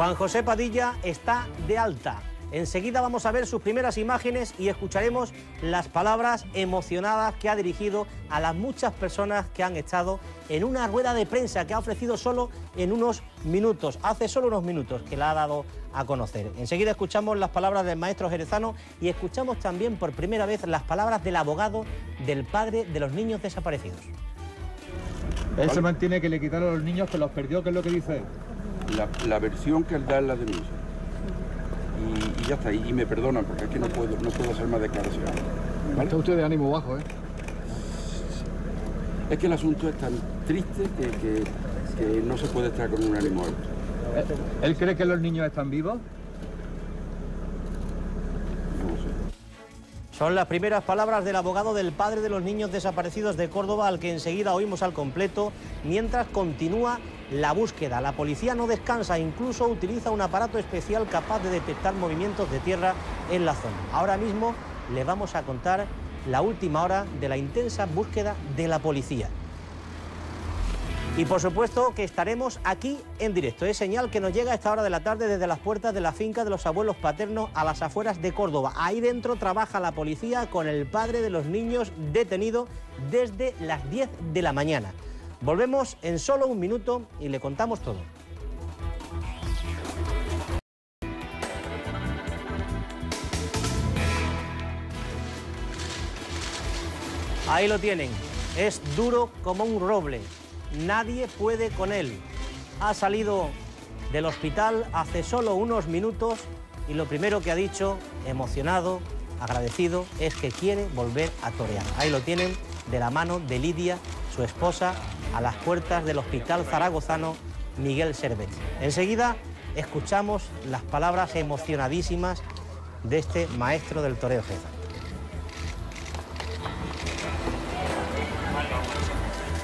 Juan José Padilla está de alta. Enseguida vamos a ver sus primeras imágenes y escucharemos las palabras emocionadas que ha dirigido a las muchas personas que han estado en una rueda de prensa que ha ofrecido solo en unos minutos, hace solo unos minutos que la ha dado a conocer. Enseguida escuchamos las palabras del maestro jerezano y escuchamos también por primera vez las palabras del abogado del padre de los niños desaparecidos. Él se mantiene que le quitaron a los niños que los perdió, ¿qué es lo que dice él? La, la versión que él da en la denuncia. Y, y ya está, y me perdonan porque es que no puedo, no puedo hacer más declaraciones. ¿vale? Está usted de ánimo bajo, ¿eh? Es que el asunto es tan triste que, que- que no se puede estar con un ánimo alto. ¿Eh? ¿Él cree que los niños están vivos? No lo sé. Son las primeras palabras del abogado del padre de los niños desaparecidos de Córdoba, al que enseguida oímos al completo, mientras continúa la búsqueda. La policía no descansa, incluso utiliza un aparato especial capaz de detectar movimientos de tierra en la zona. Ahora mismo le vamos a contar la última hora de la intensa búsqueda de la policía. Y por supuesto que estaremos aquí en directo. Es señal que nos llega a esta hora de la tarde desde las puertas de la finca de los abuelos paternos a las afueras de Córdoba. Ahí dentro trabaja la policía con el padre de los niños detenido desde las 10 de la mañana. Volvemos en solo un minuto y le contamos todo. Ahí lo tienen. Es duro como un roble. Nadie puede con él. Ha salido del hospital hace solo unos minutos y lo primero que ha dicho, emocionado, agradecido, es que quiere volver a torear. Ahí lo tienen de la mano de Lidia, su esposa, a las puertas del hospital zaragozano Miguel Servet. Enseguida escuchamos las palabras emocionadísimas de este maestro del toreo jerezano.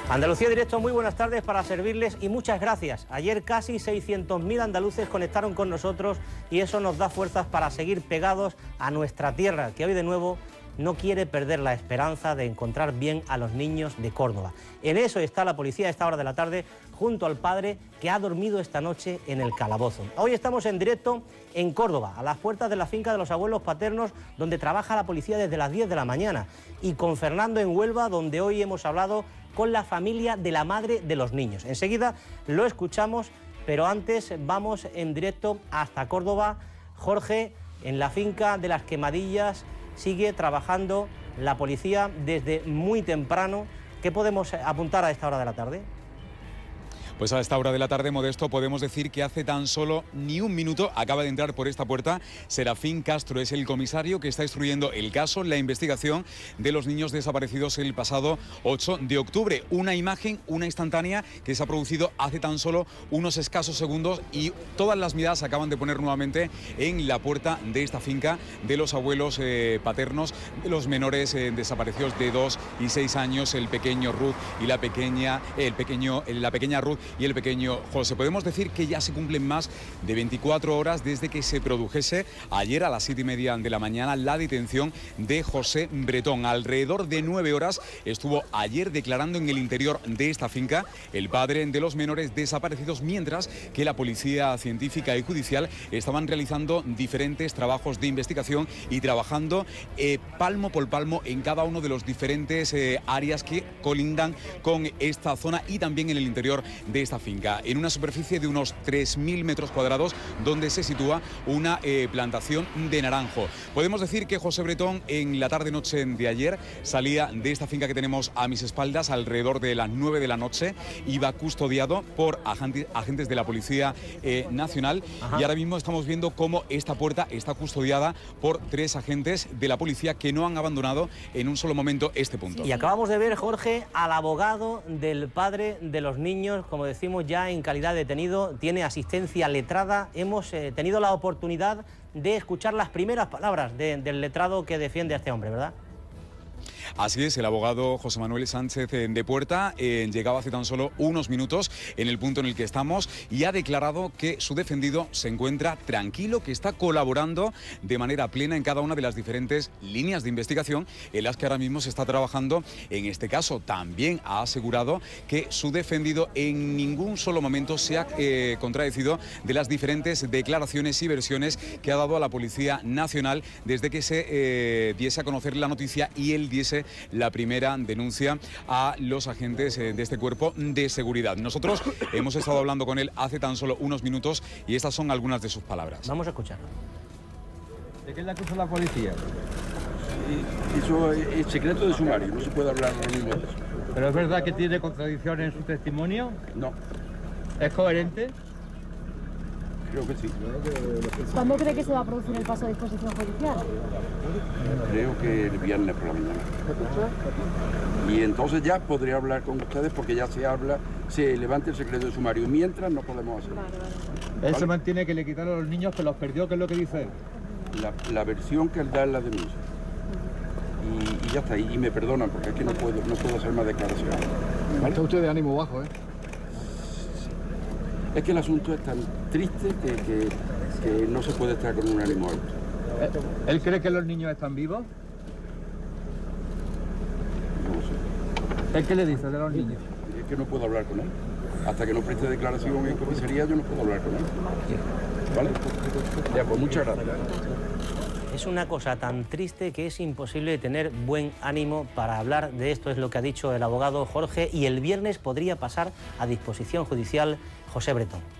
Andalucía Directo, muy buenas tardes para servirles y muchas gracias. Ayer casi 600.000 andaluces conectaron con nosotros y eso nos da fuerzas para seguir pegados a nuestra tierra, que hoy de nuevo no quiere perder la esperanza de encontrar bien a los niños de Córdoba. En eso está la policía a esta hora de la tarde junto al padre que ha dormido esta noche en el calabozo. Hoy estamos en directo en Córdoba, a las puertas de la finca de los abuelos paternos, donde trabaja la policía desde las 10 de la mañana, y con Fernando en Huelva, donde hoy hemos hablado con la familia de la madre de los niños. Enseguida lo escuchamos, pero antes vamos en directo hasta Córdoba. Jorge, en la finca de las quemadillas sigue trabajando la policía desde muy temprano. ¿Qué podemos apuntar a esta hora de la tarde? Pues a esta hora de la tarde, Modesto, podemos decir que hace tan solo ni un minuto acaba de entrar por esta puerta Serafín Castro. Es el comisario que está instruyendo el caso, la investigación de los niños desaparecidos el pasado 8 de octubre. Una imagen, una instantánea que se ha producido hace tan solo unos escasos segundos y todas las miradas se acaban de poner nuevamente en la puerta de esta finca de los abuelos eh, paternos, de los menores eh, desaparecidos de 2 y 6 años, el pequeño Ruth y la pequeña, el pequeño, la pequeña Ruth y el pequeño José. Podemos decir que ya se cumplen más de 24 horas desde que se produjese ayer a las 7 y media de la mañana la detención de José Bretón. Alrededor de 9 horas estuvo ayer declarando en el interior de esta finca el padre de los menores desaparecidos, mientras que la policía científica y judicial estaban realizando diferentes trabajos de investigación y trabajando eh, palmo por palmo en cada uno de los diferentes eh, áreas que colindan con esta zona y también en el interior de esta finca, en una superficie de unos 3.000 metros cuadrados donde se sitúa una eh, plantación de naranjo. Podemos decir que José Bretón en la tarde-noche de ayer salía de esta finca que tenemos a mis espaldas alrededor de las 9 de la noche, iba custodiado por agentes, agentes de la Policía eh, Nacional Ajá. y ahora mismo estamos viendo cómo esta puerta está custodiada por tres agentes de la policía que no han abandonado en un solo momento este punto. Y acabamos de ver, Jorge, al abogado del padre de los niños, como decimos ya en calidad de detenido, tiene asistencia letrada. Hemos eh, tenido la oportunidad de escuchar las primeras palabras de- del letrado que defiende a este hombre, ¿verdad? Así es, el abogado José Manuel Sánchez eh, de Puerta eh, llegaba hace tan solo unos minutos en el punto en el que estamos y ha declarado que su defendido se encuentra tranquilo, que está colaborando de manera plena en cada una de las diferentes líneas de investigación en las que ahora mismo se está trabajando en este caso. También ha asegurado que su defendido en ningún solo momento se ha eh, contradecido de las diferentes declaraciones y versiones que ha dado a la Policía Nacional desde que se diese a conocer la noticia y él diese la primera denuncia a los agentes eh, de este cuerpo de seguridad. Nosotros hemos estado hablando con él hace tan solo unos minutos y estas son algunas de sus palabras. Vamos a escuchar. ¿De qué le acusa la policía? Eso es secreto de sumario, no se puede hablar ahora mismo de eso. ¿Pero es verdad que tiene contradicciones en su testimonio? No, ¿Es coherente? Creo que sí. ¿Cuándo cree que se va a producir el paso a disposición judicial? Creo que el viernes por la mañana. Y entonces ya podría hablar con ustedes porque ya se habla, se levanta el secreto de sumario. Mientras no podemos hacer. Él se mantiene que le quitaron a los niños que los perdió, que es lo que dice él. La, la versión que él da en la denuncia. Y, y ya está, y, y me perdonan porque es que no puedo, no puedo hacer más declaraciones. ¿vale? Está usted de ánimo bajo, ¿eh? Es que el asunto es tan triste que, que- que no se puede estar con un ánimo alto. ¿Él cree que los niños están vivos? No lo sé. ¿Él qué le dice de los niños? Es que no puedo hablar con él. Hasta que no preste declaración en comisaría yo no puedo hablar con él. ¿Vale? Ya, pues muchas gracias. Es una cosa tan triste que es imposible tener buen ánimo para hablar de esto, es lo que ha dicho el abogado Jorge, y el viernes podría pasar a disposición judicial José Bretón.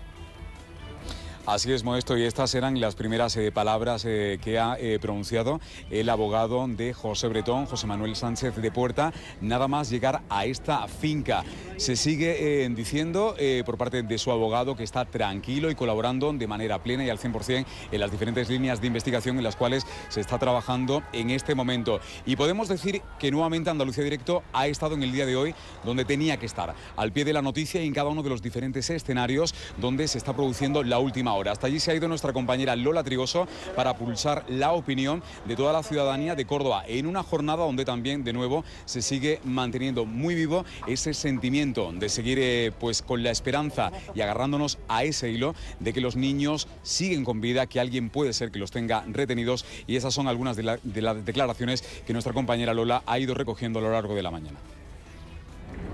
Así es, Modesto, y estas eran las primeras eh, palabras eh, que ha eh, pronunciado el abogado de José Bretón, José Manuel Sánchez de Puerta, nada más llegar a esta finca. Se sigue eh, diciendo por parte de su abogado que está tranquilo y colaborando de manera plena y al 100% en las diferentes líneas de investigación en las cuales se está trabajando en este momento. Y podemos decir que nuevamente Andalucía Directo ha estado en el día de hoy donde tenía que estar, al pie de la noticia y en cada uno de los diferentes escenarios donde se está produciendo la última hora. Hasta allí se ha ido nuestra compañera Lola Trigoso para pulsar la opinión de toda la ciudadanía de Córdoba en una jornada donde también de nuevo se sigue manteniendo muy vivo ese sentimiento de seguir eh, pues con la esperanza y agarrándonos a ese hilo de que los niños siguen con vida, que alguien puede ser que los tenga retenidos y esas son algunas de, la- de las declaraciones que nuestra compañera Lola ha ido recogiendo a lo largo de la mañana.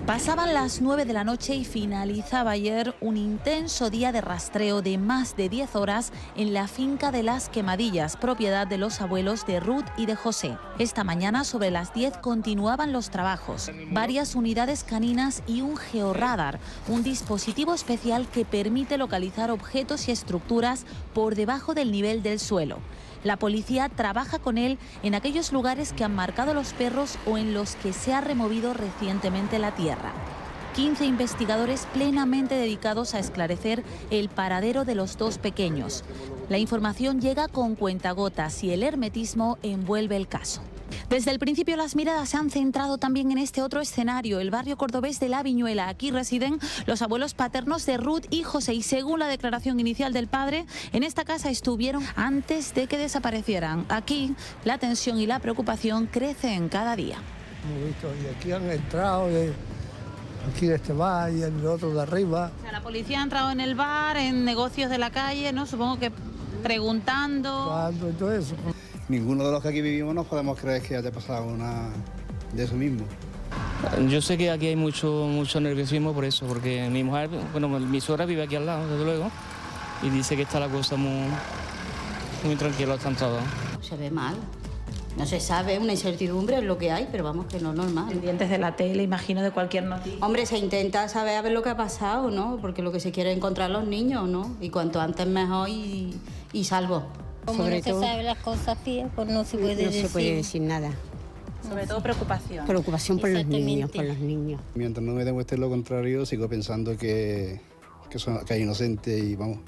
Pasaban las 9 de la noche y finalizaba ayer un intenso día de rastreo de más de 10 horas en la finca de las Quemadillas, propiedad de los abuelos de Ruth y de José. Esta mañana sobre las 10 continuaban los trabajos. Varias unidades caninas y un georradar, un dispositivo especial que permite localizar objetos y estructuras por debajo del nivel del suelo. La policía trabaja con él en aquellos lugares que han marcado los perros o en los que se ha removido recientemente la tierra. 15 investigadores plenamente dedicados a esclarecer el paradero de los dos pequeños. La información llega con cuentagotas y el hermetismo envuelve el caso. Desde el principio las miradas se han centrado también en este otro escenario, el barrio cordobés de La Viñuela. Aquí residen los abuelos paternos de Ruth y José y según la declaración inicial del padre, en esta casa estuvieron antes de que desaparecieran. Aquí la tensión y la preocupación crecen cada día. Hemos visto, y aquí han entrado, de, aquí de este bar y el otro de arriba. O sea, la policía ha entrado en el bar, en negocios de la calle, ¿no? Supongo que preguntando. Cuando y todo eso. Ninguno de los que aquí vivimos nos podemos creer que haya pasado una de eso mismo. Yo sé que aquí hay mucho, mucho nerviosismo por eso, porque mi mujer, bueno, mi suegra vive aquí al lado, desde luego, y dice que está la cosa muy, muy tranquila, están todos. Se ve mal. No se sabe, una incertidumbre es lo que hay, pero vamos que no es normal. Pendientes de la tele, imagino, de cualquier noticia. Hombre, se intenta saber a ver lo que ha pasado, ¿no? Porque lo que se quiere es encontrar los niños, ¿no? Y cuanto antes mejor y, y salvo. Como Sobre no se todo- sabe las cosas bien, pues no se puede No se decir. puede decir nada. Sobre todo preocupación. Preocupación por los niños, por los niños. Mientras no me demuestre lo contrario, sigo pensando que, que, son, que es inocente y vamos.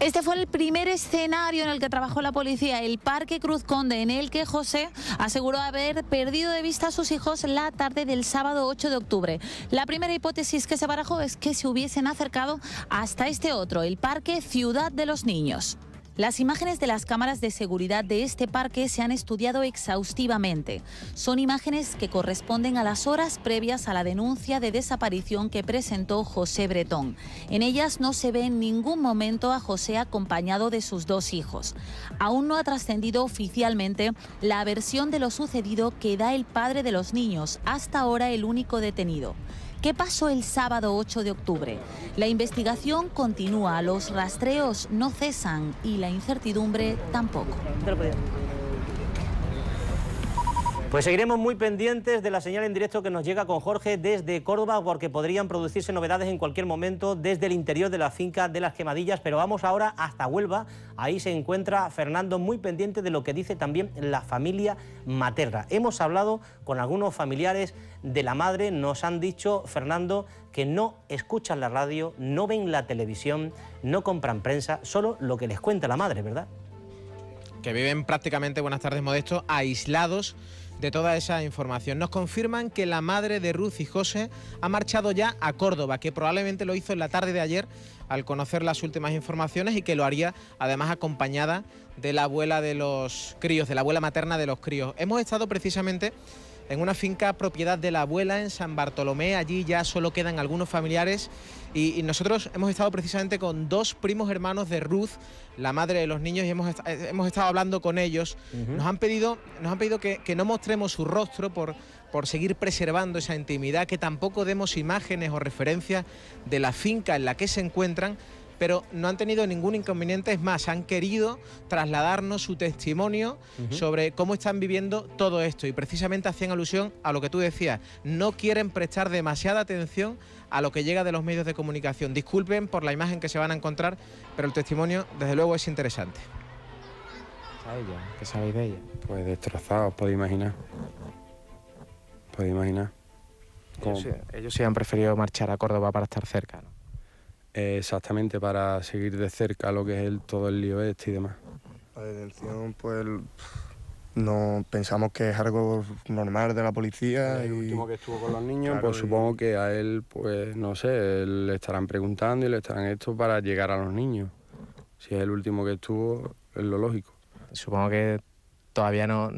Este fue el primer escenario en el que trabajó la policía, el Parque Cruz Conde, en el que José aseguró haber perdido de vista a sus hijos la tarde del sábado 8 de octubre. La primera hipótesis que se barajó es que se hubiesen acercado hasta este otro, el Parque Ciudad de los Niños. Las imágenes de las cámaras de seguridad de este parque se han estudiado exhaustivamente. Son imágenes que corresponden a las horas previas a la denuncia de desaparición que presentó José Bretón. En ellas no se ve en ningún momento a José acompañado de sus dos hijos. Aún no ha trascendido oficialmente la versión de lo sucedido que da el padre de los niños, hasta ahora el único detenido. ¿Qué pasó el sábado 8 de octubre? La investigación continúa, los rastreos no cesan y la incertidumbre tampoco. Pues seguiremos muy pendientes de la señal en directo que nos llega con Jorge desde Córdoba, porque podrían producirse novedades en cualquier momento desde el interior de la finca de las quemadillas. Pero vamos ahora hasta Huelva. Ahí se encuentra Fernando muy pendiente de lo que dice también la familia materna. Hemos hablado con algunos familiares de la madre. Nos han dicho, Fernando, que no escuchan la radio, no ven la televisión, no compran prensa, solo lo que les cuenta la madre, ¿verdad? Que viven prácticamente, buenas tardes, Modesto, aislados de toda esa información. Nos confirman que la madre de Ruth y José ha marchado ya a Córdoba, que probablemente lo hizo en la tarde de ayer al conocer las últimas informaciones y que lo haría además acompañada de la abuela de los críos, de la abuela materna de los críos. Hemos estado precisamente en una finca propiedad de la abuela en San Bartolomé. Allí ya solo quedan algunos familiares y, nosotros hemos estado precisamente con dos primos hermanos de Ruth, la madre de los niños, y hemos, eh, hemos estado hablando con ellos. Nos han pedido, nos han pedido que, que no mostremos su rostro por, por seguir preservando esa intimidad, que tampoco demos imágenes o referencias de la finca en la que se encuentran pero no han tenido ningún inconveniente, es más, han querido trasladarnos su testimonio sobre cómo están viviendo todo esto y precisamente hacían alusión a lo que tú decías, no quieren prestar demasiada atención a lo que llega de los medios de comunicación. Disculpen por la imagen que se van a encontrar, pero el testimonio desde luego es interesante. ¿Qué sabéis de ella? Pues destrozados, podéis imaginar. Podéis imaginar. Ellos, ellos sí han preferido marchar a Córdoba para estar cerca, ¿no? Exactamente para seguir de cerca lo que es el, todo el lío este y demás. La detención, pues no pensamos que es algo normal de la policía. El último que estuvo con los niños, pues supongo que a él, pues no sé, le estarán preguntando y le estarán esto para llegar a los niños. Si es el último que estuvo, es lo lógico. Supongo que todavía no,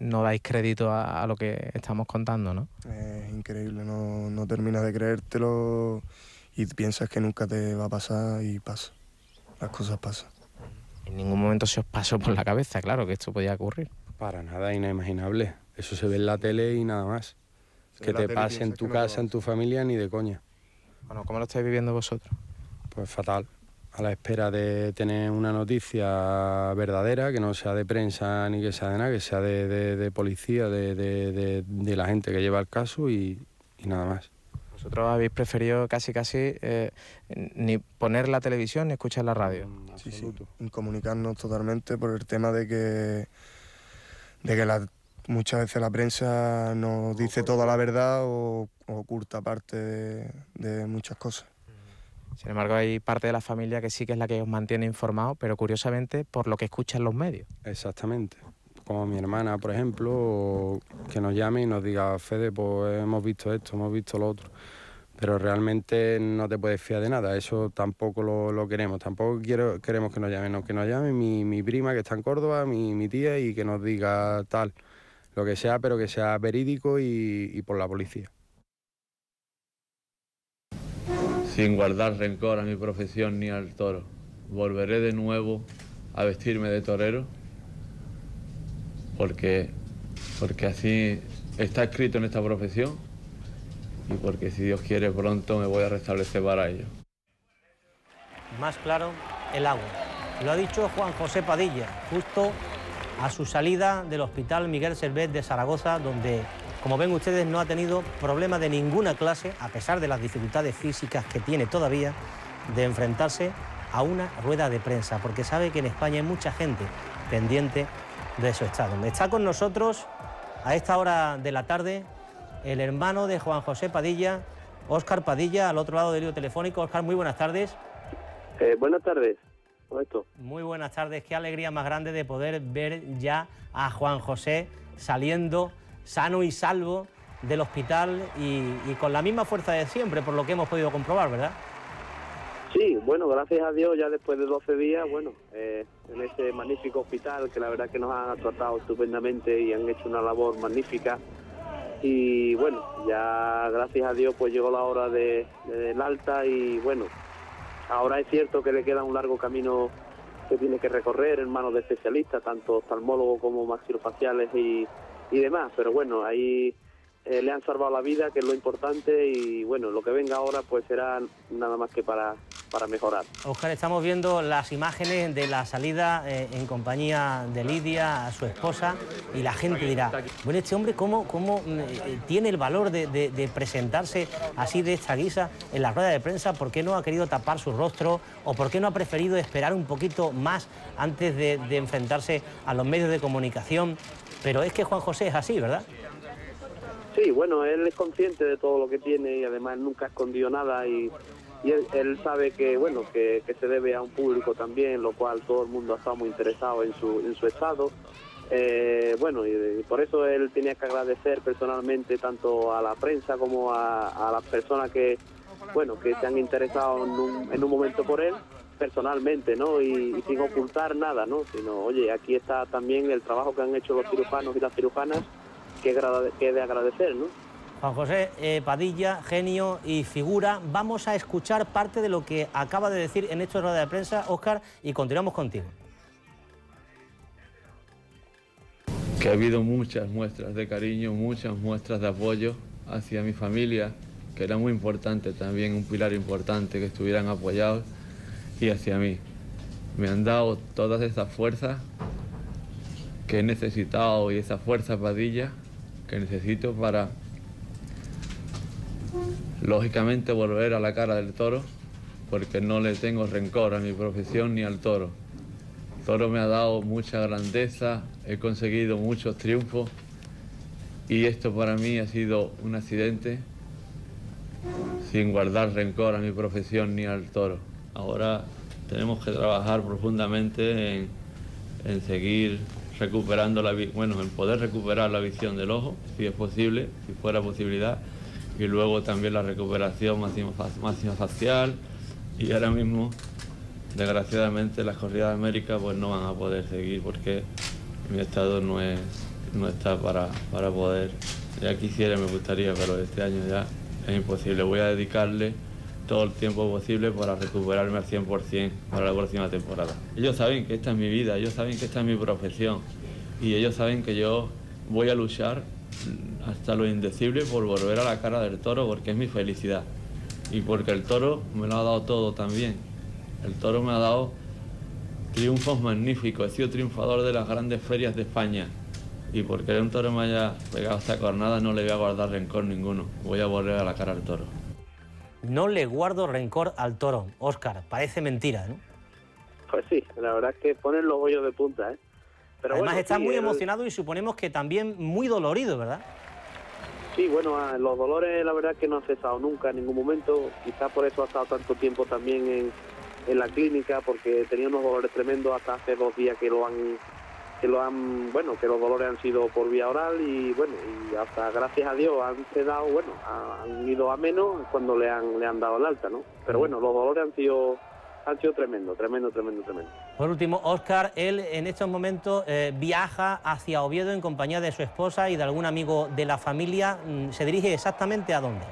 no dais crédito a, lo que estamos contando, ¿no? Es increíble, no, no terminas de creértelo y piensas que nunca te va a pasar y pasa. Las cosas pasan. En ningún momento se os pasó por la cabeza, claro, que esto podía ocurrir. Para nada, inimaginable. Eso se ve en la tele y nada más. que te pase en tu casa, en tu familia, ni de coña. Bueno, ¿cómo lo estáis viviendo vosotros? Pues fatal. A la espera de tener una noticia verdadera, que no sea de prensa ni que sea de nada, que sea de, policía, de, la gente que lleva el caso y nada más. Vosotros habéis preferido casi casi eh, ni poner la televisión ni escuchar la radio. Mm, sí, sí, comunicarnos totalmente por el tema de que, de que muchas veces la prensa nos dice toda la verdad o, oculta parte de, muchas cosas. Sin embargo, hay parte de la familia que sí que es la que os mantiene informados, pero curiosamente por lo que escuchan los medios. Exactamente como mi hermana, por ejemplo, que nos llame y nos diga, Fede, pues hemos visto esto, hemos visto lo otro. Pero realmente no te puedes fiar de nada, eso tampoco lo, queremos, tampoco queremos que nos llamen, que nos llame mi, prima que está en Córdoba, mi, tía, y que nos diga tal, lo que sea, pero que sea verídico y por la policía. Sin guardar rencor a mi profesión ni al toro, volveré de nuevo a vestirme de torero porque, porque así está escrito en esta profesión y porque si Dios quiere pronto me voy a restablecer para ello. Más claro, el agua. Lo ha dicho Juan José Padilla, justo a su salida del Hospital Miguel Servet de Zaragoza, donde, como ven ustedes, no ha tenido problema de ninguna clase, a pesar de las dificultades físicas que tiene todavía, de enfrentarse a una rueda de prensa, porque sabe que en España hay mucha gente pendiente de su estado. Está con nosotros a esta hora de la tarde el hermano de Juan José Padilla, Óscar Padilla, al otro lado del hilo telefónico. Óscar, muy buenas tardes. Eh, buenas tardes. Muy buenas tardes. Qué alegría más grande de poder ver ya a Juan José saliendo sano y salvo del hospital y, y con la misma fuerza de siempre, por lo que hemos podido comprobar, ¿verdad? Sí, bueno, gracias a Dios, ya después de 12 días, bueno, eh, en ese magnífico hospital que la verdad que nos han tratado estupendamente y han hecho una labor magnífica. Y bueno, ya gracias a Dios pues llegó la hora de, del alta y bueno, ahora es cierto que le queda un largo camino que tiene que recorrer en manos de especialistas, tanto oftalmólogos como maxilofaciales y, y demás, pero bueno, ahí eh, le han salvado la vida, que es lo importante, y bueno, lo que venga ahora pues será nada más que para, para mejorar. Oscar, estamos viendo las imágenes de la salida eh, en compañía de Lidia, a su esposa, y la gente dirá, bueno, este hombre cómo, cómo eh, tiene el valor de, de- de presentarse así de esta guisa en la rueda de prensa, ¿por qué no ha querido tapar su rostro o por qué no ha preferido esperar un poquito más antes de, de enfrentarse a los medios de comunicación? Pero es que Juan José es así, ¿verdad? Sí, bueno, él es consciente de todo lo que tiene y además nunca ha escondido nada y, y él, sabe que bueno que, se debe a un público también, lo cual todo el mundo ha estado muy interesado en su, en su estado. Eh, bueno, y, por eso él tenía que agradecer personalmente tanto a la prensa como a, las personas que bueno que se han interesado en un, en un momento por él personalmente, ¿no? Y, y sin ocultar nada, ¿no? Sino, oye, aquí está también el trabajo que han hecho los cirujanos y las cirujanas que, que de agradecer, ¿no? Juan José eh, Padilla, genio y figura. Vamos a escuchar parte de lo que acaba de decir en esta rueda de prensa, Óscar, y continuamos contigo. que ha habido muchas muestras de cariño, muchas muestras de apoyo hacia mi familia, que era muy importante también, un pilar importante, que estuvieran apoyados, y hacia mí. Me han dado todas esas fuerzas que he necesitado y esa fuerza padilla que necesito para, lógicamente, volver a la cara del toro, porque no le tengo rencor a mi profesión ni al toro. El toro me ha dado mucha grandeza, he conseguido muchos triunfos y esto para mí ha sido un accidente sin guardar rencor a mi profesión ni al toro. Ahora tenemos que trabajar profundamente en, en seguir recuperando la bueno, en poder recuperar la visión del ojo, si es posible, si fuera posibilidad, y luego también la recuperación máximo facial y ahora mismo desgraciadamente las corridas de América pues no van a poder seguir porque mi estado no es no está para, para poder. Ya quisiera me gustaría pero este año ya es imposible. Voy a dedicarle todo el tiempo posible para recuperarme al 100% para la próxima temporada. Ellos saben que esta es mi vida ellos saben que esta es mi profesión. Y ellos saben que yo voy a luchar hasta lo indecible por volver a la cara del toro porque es mi felicidad y porque el toro me lo ha dado todo también el toro me ha dado triunfos magníficos. He sido triunfador de las grandes ferias de España. Y porque un toro me haya pegado esta cornada, no le voy a guardar rencor ninguno. Voy a volver a la cara al toro. No le guardo rencor al toro. Óscar, parece mentira, ¿no? Pues sí, la verdad es que ponen los bollos de punta, ¿eh? Pero Además bueno, está sí, muy él- emocionado y suponemos que también muy dolorido, ¿verdad? Sí, bueno, ah, los dolores la verdad es que no han cesado nunca en ningún momento. Quizás por eso ha estado tanto tiempo también en, en la clínica, porque tenía unos dolores tremendos hasta hace dos días que lo han que lo han, bueno, que los dolores han sido por vía oral y bueno, y hasta gracias a Dios han quedado, bueno, ha- han ido a menos cuando le han le han dado el alta, ¿no? Pero bueno, los dolores han sido han sido tremendos, tremendo, tremendo, tremendo. Por último, Óscar, él en estos momentos eh, viaja hacia Oviedo en compañía de su esposa y de algún amigo de la familia. Mm, ¿Se dirige exactamente a dónde?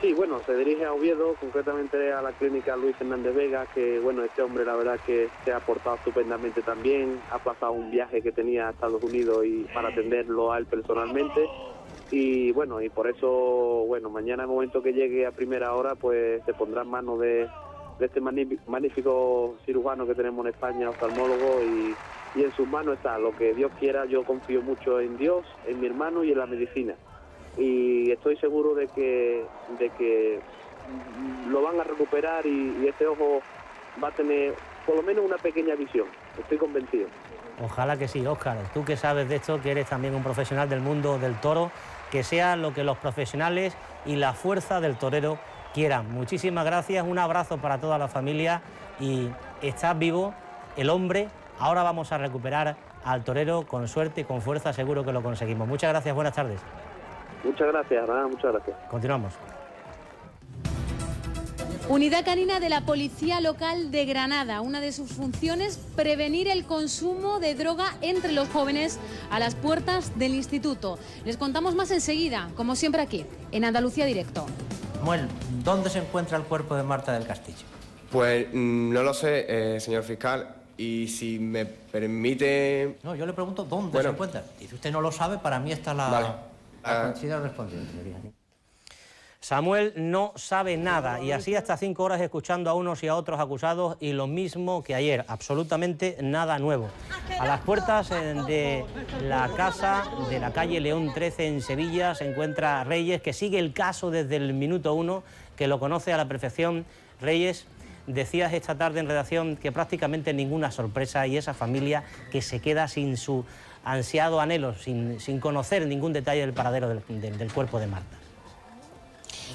Sí, bueno, se dirige a Oviedo, concretamente a la clínica Luis Fernández Vega, que bueno, este hombre la verdad que se ha portado estupendamente también, ha pasado un viaje que tenía a Estados Unidos y para atenderlo a él personalmente. Y bueno, y por eso, bueno, mañana, en el momento que llegue a primera hora, pues se pondrá en manos de, de este magnífico, cirujano que tenemos en España, oftalmólogo, y, y en sus manos está lo que Dios quiera. Yo confío mucho en Dios, en mi hermano y en la medicina y estoy seguro de que de que lo van a recuperar y, y este ojo va a tener por lo menos una pequeña visión. Estoy convencido. Ojalá que sí, Óscar. Tú que sabes de esto, que eres también un profesional del mundo del toro, que sea lo que los profesionales y la fuerza del torero quieran. Muchísimas gracias, un abrazo para toda la familia y estás vivo, el hombre. Ahora vamos a recuperar al torero con suerte y con fuerza, seguro que lo conseguimos. Muchas gracias, buenas tardes. Muchas gracias, nada, muchas gracias. Continuamos. Unidad canina de la Policía Local de Granada. Una de sus funciones, prevenir el consumo de droga entre los jóvenes a las puertas del instituto. Les contamos más enseguida, como siempre aquí, en Andalucía Directo. Samuel, ¿dónde se encuentra el cuerpo de Marta del Castillo? Pues mm, no lo sé, eh, señor fiscal. Y si me permite... No, yo le pregunto dónde Bueno. se encuentra. Dice usted no lo sabe, para mí está la, Vale. la Ah. considero respondiente. señoría. Samuel no sabe nada y así hasta cinco horas escuchando a unos y a otros acusados y lo mismo que ayer, absolutamente nada nuevo. A las puertas eh, de la casa de la calle León 13 en Sevilla se encuentra Reyes, que sigue el caso desde el minuto uno, que lo conoce a la perfección. Reyes, decías esta tarde en redacción que prácticamente ninguna sorpresa y esa familia que se queda sin su ansiado anhelo, sin, sin conocer ningún detalle del paradero del- del- del cuerpo de Marta.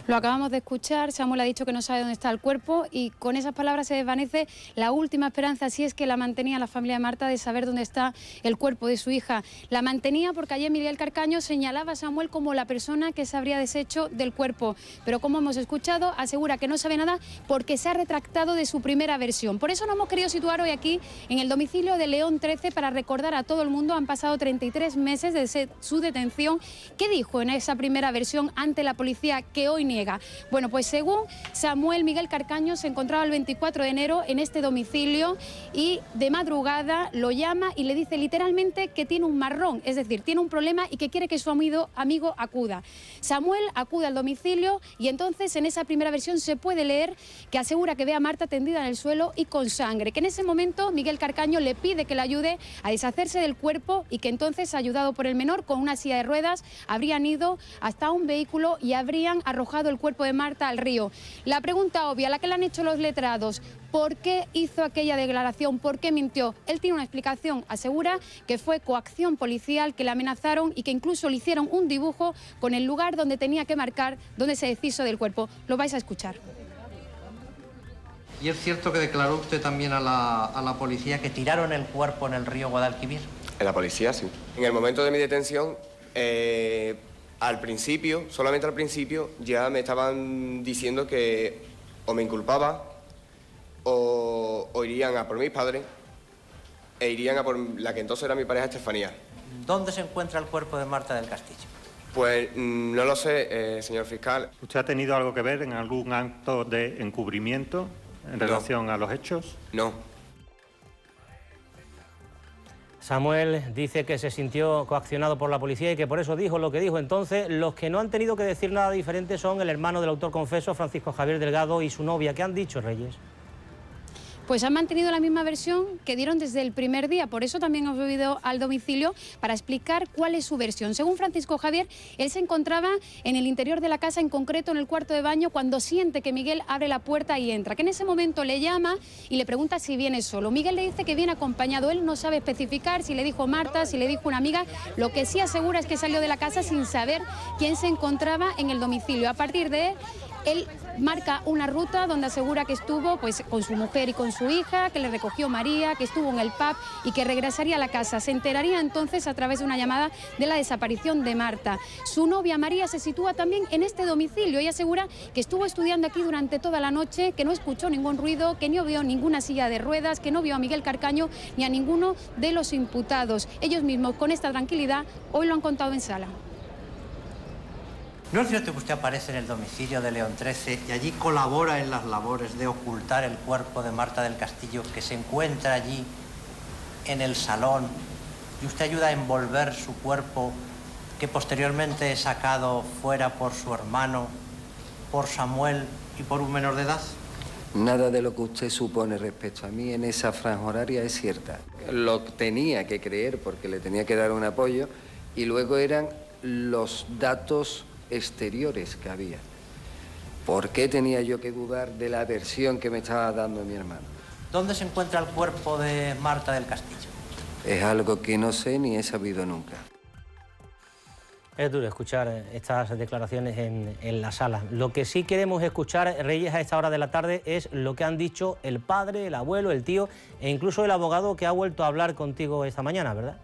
Lo acabamos de escuchar, Samuel ha dicho que no sabe dónde está el cuerpo y con esas palabras se desvanece la última esperanza, si es que la mantenía la familia de Marta, de saber dónde está el cuerpo de su hija. La mantenía porque ayer Miguel Carcaño señalaba a Samuel como la persona que se habría deshecho del cuerpo, pero como hemos escuchado, asegura que no sabe nada porque se ha retractado de su primera versión. Por eso nos hemos querido situar hoy aquí en el domicilio de León 13 para recordar a todo el mundo, han pasado 33 meses desde su detención. ¿Qué dijo en esa primera versión ante la policía que hoy Bueno, pues según Samuel Miguel Carcaño, se encontraba el 24 de enero en este domicilio y de madrugada lo llama y le dice literalmente que tiene un marrón, es decir, tiene un problema y que quiere que su amigo, amigo acuda. Samuel acude al domicilio y entonces en esa primera versión se puede leer que asegura que ve a Marta tendida en el suelo y con sangre, que en ese momento Miguel Carcaño le pide que le ayude a deshacerse del cuerpo y que entonces, ayudado por el menor con una silla de ruedas, habrían ido hasta un vehículo y habrían arrojado el cuerpo de Marta al río. La pregunta obvia, la que le han hecho los letrados, ¿por qué hizo aquella declaración? ¿Por qué mintió? Él tiene una explicación, asegura que fue coacción policial, que le amenazaron y que incluso le hicieron un dibujo con el lugar donde tenía que marcar, donde se deshizo del cuerpo. Lo vais a escuchar. ¿Y es cierto que declaró usted también a la, a la policía que tiraron el cuerpo en el río Guadalquivir? En la policía, sí. En el momento de mi detención, eh, al principio, solamente al principio, ya me estaban diciendo que o me inculpaba o, o irían a por mis padres e irían a por la que entonces era mi pareja Estefanía. ¿Dónde se encuentra el cuerpo de Marta del Castillo? Pues mm, no lo sé, eh, señor fiscal. ¿Usted ha tenido algo que ver en algún acto de encubrimiento en relación a los hechos? No. Samuel dice que se sintió coaccionado por la policía y que por eso dijo lo que dijo. Entonces, los que no han tenido que decir nada diferente son el hermano del autor confeso, Francisco Javier Delgado, y su novia. ¿Qué han dicho, Reyes? Pues han mantenido la misma versión que dieron desde el primer día. Por eso también hemos ido al domicilio para explicar cuál es su versión. Según Francisco Javier, él se encontraba en el interior de la casa, en concreto en el cuarto de baño, cuando siente que Miguel abre la puerta y entra. Que en ese momento le llama y le pregunta si viene solo. Miguel le dice que viene acompañado. Él no sabe especificar si le dijo Marta, si le dijo una amiga. Lo que sí asegura es que salió de la casa sin saber quién se encontraba en el domicilio. A partir de él marca una ruta donde asegura que estuvo pues, con su mujer y con su hija, que le recogió María, que estuvo en el pub y que regresaría a la casa. Se enteraría entonces a través de una llamada de la desaparición de Marta. Su novia María se sitúa también en este domicilio y asegura que estuvo estudiando aquí durante toda la noche, que no escuchó ningún ruido, que no vio ninguna silla de ruedas, que no vio a Miguel Carcaño ni a ninguno de los imputados. Ellos mismos, con esta tranquilidad, hoy lo han contado en sala. ¿No es cierto que usted aparece en el domicilio de León 13 y allí colabora en las labores de ocultar el cuerpo de Marta del Castillo que se encuentra allí en el salón y usted ayuda a envolver su cuerpo que posteriormente es sacado fuera por su hermano, por Samuel y por un menor de edad? Nada de lo que usted supone respecto a mí en esa franja horaria es cierta. Lo tenía que creer porque le tenía que dar un apoyo y luego eran los datos exteriores que había. ¿Por qué tenía yo que dudar de la versión que me estaba dando mi hermano? ¿Dónde se encuentra el cuerpo de Marta del Castillo? Es algo que no sé ni he sabido nunca. Es duro escuchar estas declaraciones en, en, la sala. Lo que sí queremos escuchar, Reyes, a esta hora de la tarde es lo que han dicho el padre, el abuelo, el tío e incluso el abogado que ha vuelto a hablar contigo esta mañana, ¿verdad?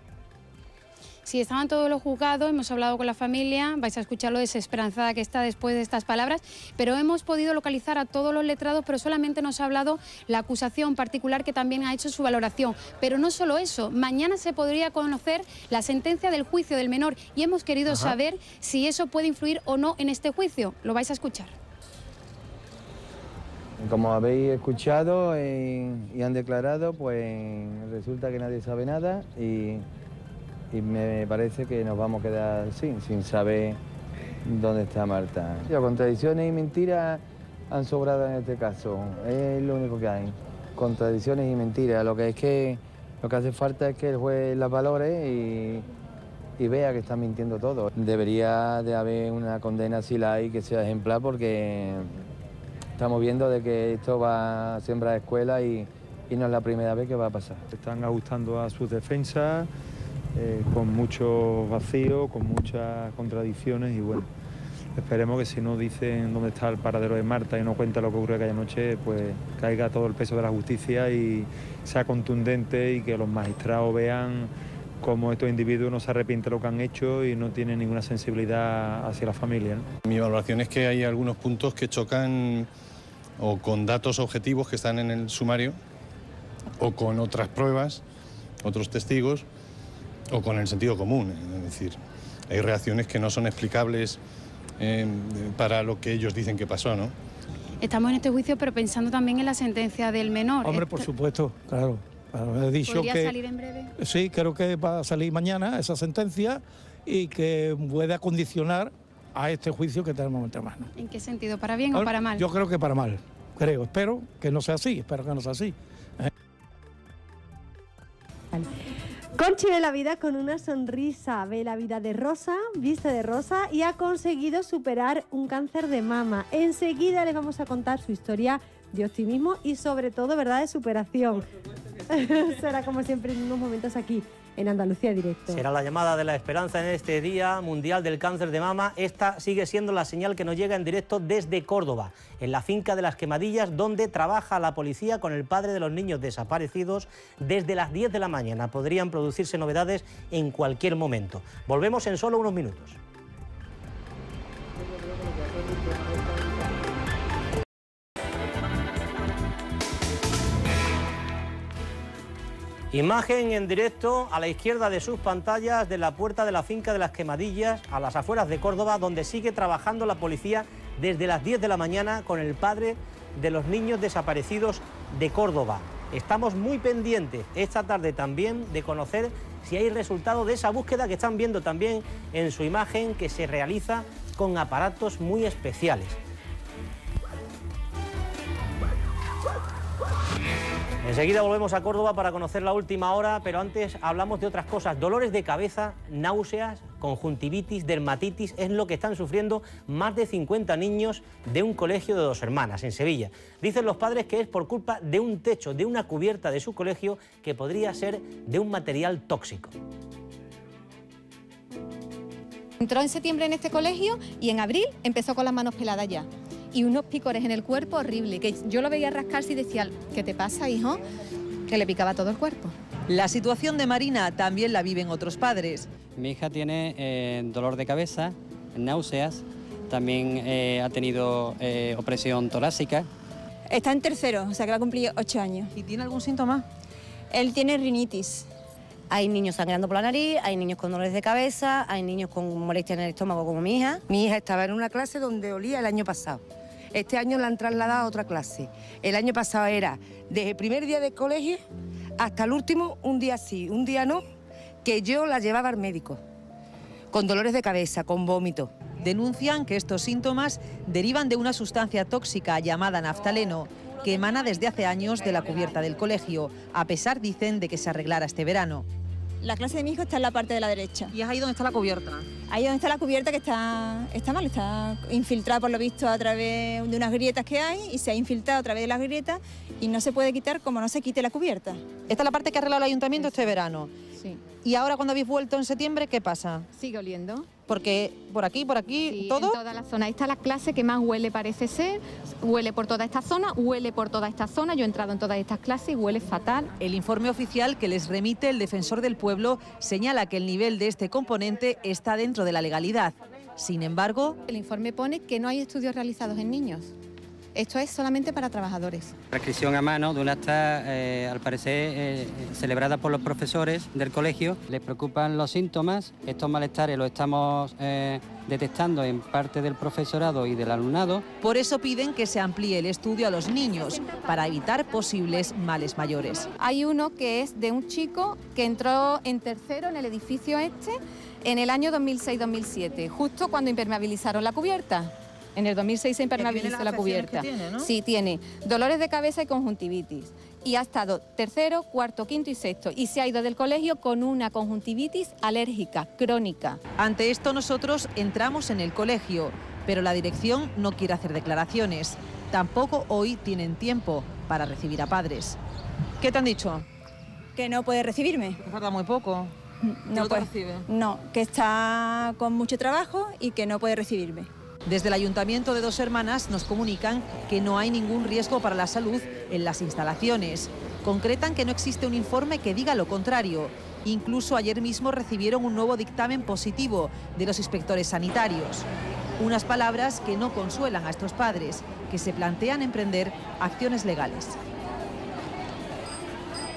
Si estaban todos los juzgados, hemos hablado con la familia, vais a escuchar lo desesperanzada que está después de estas palabras, pero hemos podido localizar a todos los letrados, pero solamente nos ha hablado la acusación particular que también ha hecho su valoración. Pero no solo eso, mañana se podría conocer la sentencia del juicio del menor y hemos querido Ajá. saber si eso puede influir o no en este juicio. Lo vais a escuchar. Como habéis escuchado eh, y han declarado, pues resulta que nadie sabe nada y, y me parece que nos vamos a quedar sin, sin saber dónde está Marta. Las contradicciones y mentiras han sobrado en este caso, es lo único que hay. Contradicciones y mentiras, lo que es que lo que hace falta es que el juez las valore y, y vea que están mintiendo todo. Debería de haber una condena si la hay que sea ejemplar porque estamos viendo de que esto va a sembrar escuelas y, y no es la primera vez que va a pasar. Están ajustando a sus defensas eh, con mucho vacío, con muchas contradicciones y bueno, esperemos que si no dicen dónde está el paradero de Marta y no cuenta lo que ocurrió aquella noche, pues caiga todo el peso de la justicia y sea contundente y que los magistrados vean cómo estos individuos no se arrepienten de lo que han hecho y no tienen ninguna sensibilidad hacia la familia. Mi valoración es que hay algunos puntos que chocan o con datos objetivos que están en el sumario o con otras pruebas, otros testigos o con el sentido común. Es decir, hay reacciones que no son explicables eh, para lo que ellos dicen que pasó, ¿no? Estamos en este juicio, pero pensando también en la sentencia del menor. Hombre, por Esto- supuesto, claro. Claro, He dicho ¿Podría que salir en breve? sí, creo que va a salir mañana esa sentencia y que puede acondicionar a este juicio que tenemos entre manos. ¿En qué sentido? ¿Para bien o para mal? Yo creo que para mal, creo. Espero que no sea así, espero que no sea así. ¿eh? Conchi ve la vida con una sonrisa, ve la vida de rosa, viste de rosa y ha conseguido superar un cáncer de mama. Enseguida les vamos a contar su historia de optimismo y sobre todo, ¿verdad?, de superación. Será como siempre en unos momentos aquí en Andalucía Directo. Será la llamada de la esperanza en este Día Mundial del Cáncer de Mama. Esta sigue siendo la señal que nos llega en directo desde Córdoba, en la finca de las Quemadillas, donde trabaja la policía con el padre de los niños desaparecidos desde las 10 de la mañana. Podrían producirse novedades en cualquier momento. Volvemos en solo unos minutos. Imagen en directo a la izquierda de sus pantallas de la puerta de la finca de las Quemadillas, a las afueras de Córdoba, donde sigue trabajando la policía desde las 10 de la mañana con el padre de los niños desaparecidos de Córdoba. Estamos muy pendientes esta tarde también de conocer si hay resultado de esa búsqueda que están viendo también en su imagen que se realiza con aparatos muy especiales. Enseguida volvemos a Córdoba para conocer la última hora, pero antes hablamos de otras cosas. Dolores de cabeza, náuseas, conjuntivitis, dermatitis, es lo que están sufriendo más de 50 niños de un colegio de dos hermanas en Sevilla. Dicen los padres que es por culpa de un techo, de una cubierta de su colegio que podría ser de un material tóxico. Entró en septiembre en este colegio y en abril empezó con las manos peladas ya. Y unos picores en el cuerpo horrible, que yo lo veía rascarse y decía, ¿qué te pasa, hijo? Que le picaba todo el cuerpo. La situación de Marina también la viven otros padres. Mi hija tiene eh, dolor de cabeza, náuseas, también eh, ha tenido eh, opresión torácica. Está en tercero, o sea que va a cumplir ocho años. ¿Y tiene algún síntoma? Él tiene rinitis. Hay niños sangrando por la nariz, hay niños con dolores de cabeza, hay niños con molestias en el estómago como mi hija. Mi hija estaba en una clase donde olía el año pasado. Este año la han trasladado a otra clase. El año pasado era desde el primer día de colegio hasta el último, un día sí, un día no, que yo la llevaba al médico, con dolores de cabeza, con vómito. Denuncian que estos síntomas derivan de una sustancia tóxica llamada naftaleno que emana desde hace años de la cubierta del colegio, a pesar, dicen, de que se arreglara este verano. La clase de mi hijo está en la parte de la derecha. ¿Y es ahí donde está la cubierta? Ahí donde está la cubierta que está, está mal, está infiltrada por lo visto a través de unas grietas que hay y se ha infiltrado a través de las grietas y no se puede quitar como no se quite la cubierta. Esta es la parte que ha arreglado el ayuntamiento este verano. Sí. ¿Y ahora cuando habéis vuelto en septiembre, qué pasa? Sigue oliendo. Porque por aquí, por aquí, Sí, todo. En toda la zona. Esta es la clase que más huele, parece ser. Huele por toda esta zona, huele por toda esta zona. Yo he entrado en todas estas clases y huele fatal. El informe oficial que les remite el defensor del pueblo señala que el nivel de este componente está dentro de la legalidad. Sin embargo, El informe pone que no hay estudios realizados en niños. Esto es solamente para trabajadores. Prescripción a mano de un acta, eh, al parecer, eh, celebrada por los profesores del colegio. Les preocupan los síntomas. Estos malestares los estamos eh, detectando en parte del profesorado y del alumnado. por eso piden que se amplíe el estudio a los niños para evitar posibles males mayores. Hay uno que es de un chico que entró en tercero en el edificio este en el año 2006-2007, justo cuando impermeabilizaron la cubierta. En el 2006 se impermeabilizó la cubierta. tiene, ¿no? Sí, tiene dolores de cabeza y conjuntivitis. Y ha estado tercero, cuarto, quinto y sexto. Y se ha ido del colegio con una conjuntivitis alérgica, crónica. Ante esto nosotros entramos en el colegio, pero la dirección no quiere hacer declaraciones. Tampoco hoy tienen tiempo para recibir a padres. ¿Qué te han dicho? Que no puede recibirme. Tarda muy poco. No, te puede- recibe? no, que está con mucho trabajo y que no puede recibirme. Desde el Ayuntamiento de Dos Hermanas nos comunican que no hay ningún riesgo para la salud en las instalaciones. Concretan que no existe un informe que diga lo contrario. Incluso ayer mismo recibieron un nuevo dictamen positivo de los inspectores sanitarios. Unas palabras que no consuelan a estos padres, que se plantean emprender acciones legales.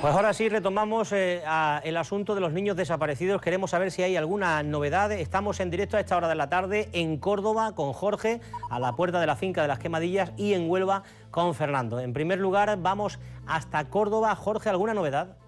Pues ahora sí retomamos eh, el asunto de los niños desaparecidos. Queremos saber si hay alguna novedad. Estamos en directo a esta hora de la tarde en Córdoba con Jorge, a la puerta de la finca de las Quemadillas, y en Huelva con Fernando. En primer lugar, vamos hasta Córdoba. Jorge, ¿alguna novedad?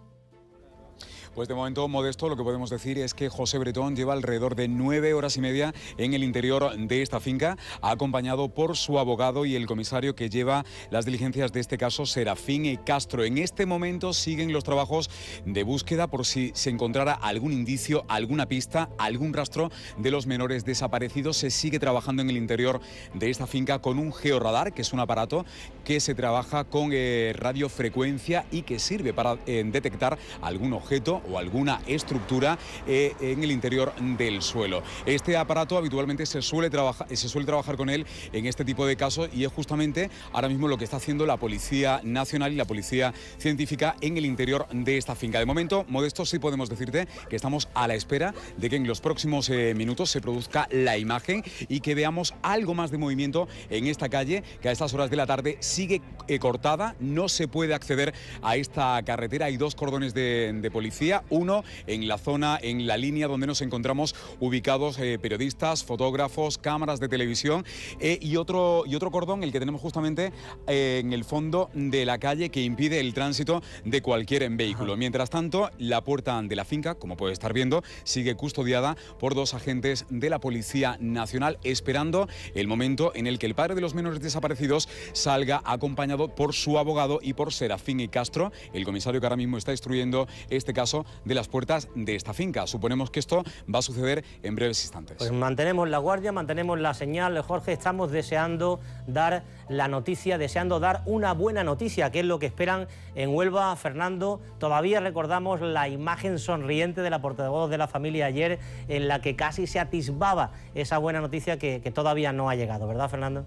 Pues de momento, Modesto, lo que podemos decir es que José Bretón lleva alrededor de nueve horas y media en el interior de esta finca, acompañado por su abogado y el comisario que lleva las diligencias de este caso, Serafín y Castro. En este momento siguen los trabajos de búsqueda por si se encontrara algún indicio, alguna pista, algún rastro de los menores desaparecidos. Se sigue trabajando en el interior de esta finca con un georradar, que es un aparato que se trabaja con eh, radiofrecuencia y que sirve para eh, detectar algún objeto o alguna estructura eh, en el interior del suelo. Este aparato habitualmente se suele, trabaja- se suele trabajar con él en este tipo de casos y es justamente ahora mismo lo que está haciendo la Policía Nacional y la Policía Científica en el interior de esta finca. De momento, Modesto, sí podemos decirte que estamos a la espera de que en los próximos eh, minutos se produzca la imagen y que veamos algo más de movimiento en esta calle que a estas horas de la tarde sigue eh, cortada, no se puede acceder a esta carretera. Hay dos cordones de, de policía, uno en la zona, en la línea donde nos encontramos ubicados eh, periodistas, fotógrafos, cámaras de televisión eh, y, otro, y otro cordón, el que tenemos justamente eh, en el fondo de la calle que impide el tránsito de cualquier vehículo. Mientras tanto, la puerta de la finca, como puede estar viendo, sigue custodiada por dos agentes de la Policía Nacional esperando el momento en el que el padre de los menores desaparecidos salga acompañado por su abogado y por Serafín y Castro, el comisario que ahora mismo está instruyendo este caso de las puertas de esta finca. Suponemos que esto va a suceder en breves instantes. Pues mantenemos la guardia, mantenemos la señal. Jorge, estamos deseando dar la noticia, deseando dar una buena noticia, que es lo que esperan en Huelva. Fernando, todavía recordamos la imagen sonriente de la portavoz de la familia ayer, en la que casi se atisbaba esa buena noticia que, que todavía no ha llegado, ¿verdad, Fernando?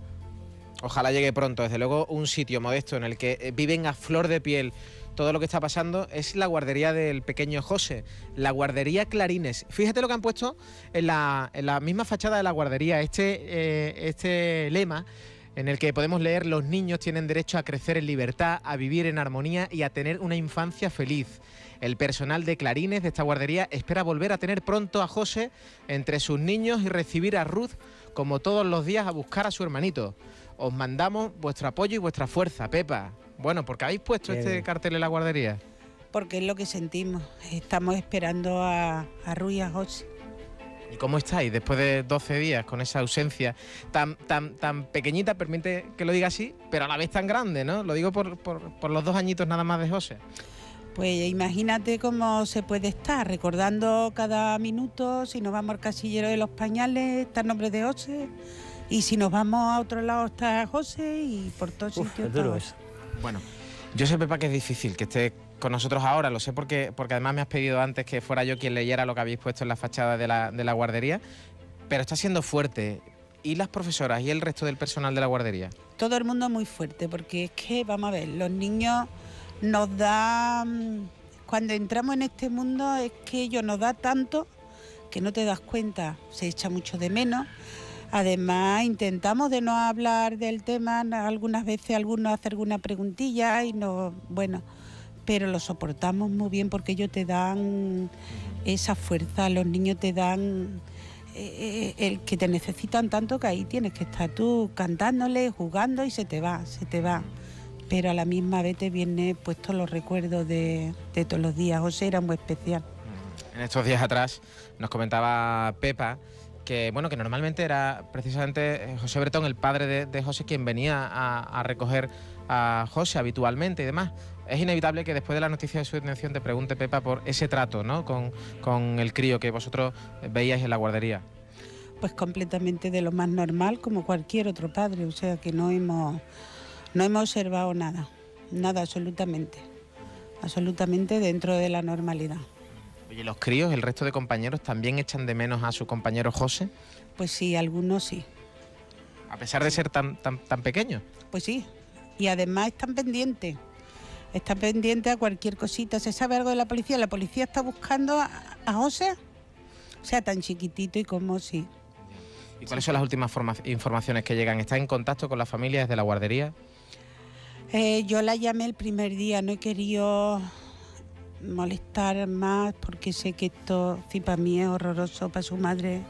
Ojalá llegue pronto. Desde luego, un sitio modesto en el que eh, viven a flor de piel todo lo que está pasando es la guardería del pequeño José, la guardería Clarines. Fíjate lo que han puesto en la, en la misma fachada de la guardería, este, eh, este lema en el que podemos leer los niños tienen derecho a crecer en libertad, a vivir en armonía y a tener una infancia feliz. El personal de Clarines de esta guardería espera volver a tener pronto a José entre sus niños y recibir a Ruth como todos los días a buscar a su hermanito. Os mandamos vuestro apoyo y vuestra fuerza, Pepa. Bueno, porque habéis puesto este cartel en la guardería. porque es lo que sentimos. Estamos esperando a, a Ruy y a José. ¿Y cómo estáis después de 12 días con esa ausencia tan, tan, tan pequeñita, permite que lo diga así, pero a la vez tan grande, ¿no? Lo digo por, por- por los dos añitos nada más de José. Pues imagínate cómo se puede estar, recordando cada minuto, si nos vamos al casillero de los pañales, está el nombre de José, y si nos vamos a otro lado está José, y por todos sitios José. Bueno, yo sé, Pepa, que es difícil que esté con nosotros ahora, lo sé porque, porque además me has pedido antes que fuera yo quien leyera lo que habéis puesto en la fachada de la, de la guardería. Pero está siendo fuerte. ¿Y las profesoras y el resto del personal de la guardería? Todo el mundo muy fuerte, porque es que, vamos a ver, los niños nos dan... Cuando entramos en este mundo es que ellos nos da tanto que no te das cuenta, se echa mucho de menos. Además, intentamos de no hablar del tema, algunas veces algunos hacen alguna preguntilla y no, bueno, pero lo soportamos muy bien porque ellos te dan esa fuerza, los niños te dan eh, el que te necesitan tanto que ahí tienes que estar tú cantándole, jugando y se te va, se te va. Pero a la misma vez te viene puestos los recuerdos de, de todos los días. José era muy especial. En estos días atrás nos comentaba Pepa que bueno que normalmente era precisamente eh, José Bretón, el padre de, José, quien venía a, recoger a José habitualmente y demás. Es inevitable que después de la noticia de su detención te pregunte Pepa por ese trato ¿no? con, con el crío que vosotros veíais en la guardería. Pues completamente de lo más normal, como cualquier otro padre, o sea que no hemos, no hemos observado nada, nada absolutamente, absolutamente dentro de la normalidad. Oye, ¿los críos, el resto de compañeros, también echan de menos a su compañero José? Pues sí, algunos sí. A pesar de ser tan, tan, tan pequeños. Pues sí, y además están pendientes. Están pendientes a cualquier cosita. ¿Se sabe algo de la policía? La policía está buscando a, a José. O sea, tan chiquitito y como sí. ¿Y cuáles son las últimas forma- informaciones que llegan? ¿Está en contacto con las familias de la guardería? Eh, yo la llamé el primer día, no he querido molestar más porque sé que esto, sí, para mí es horroroso, para su madre.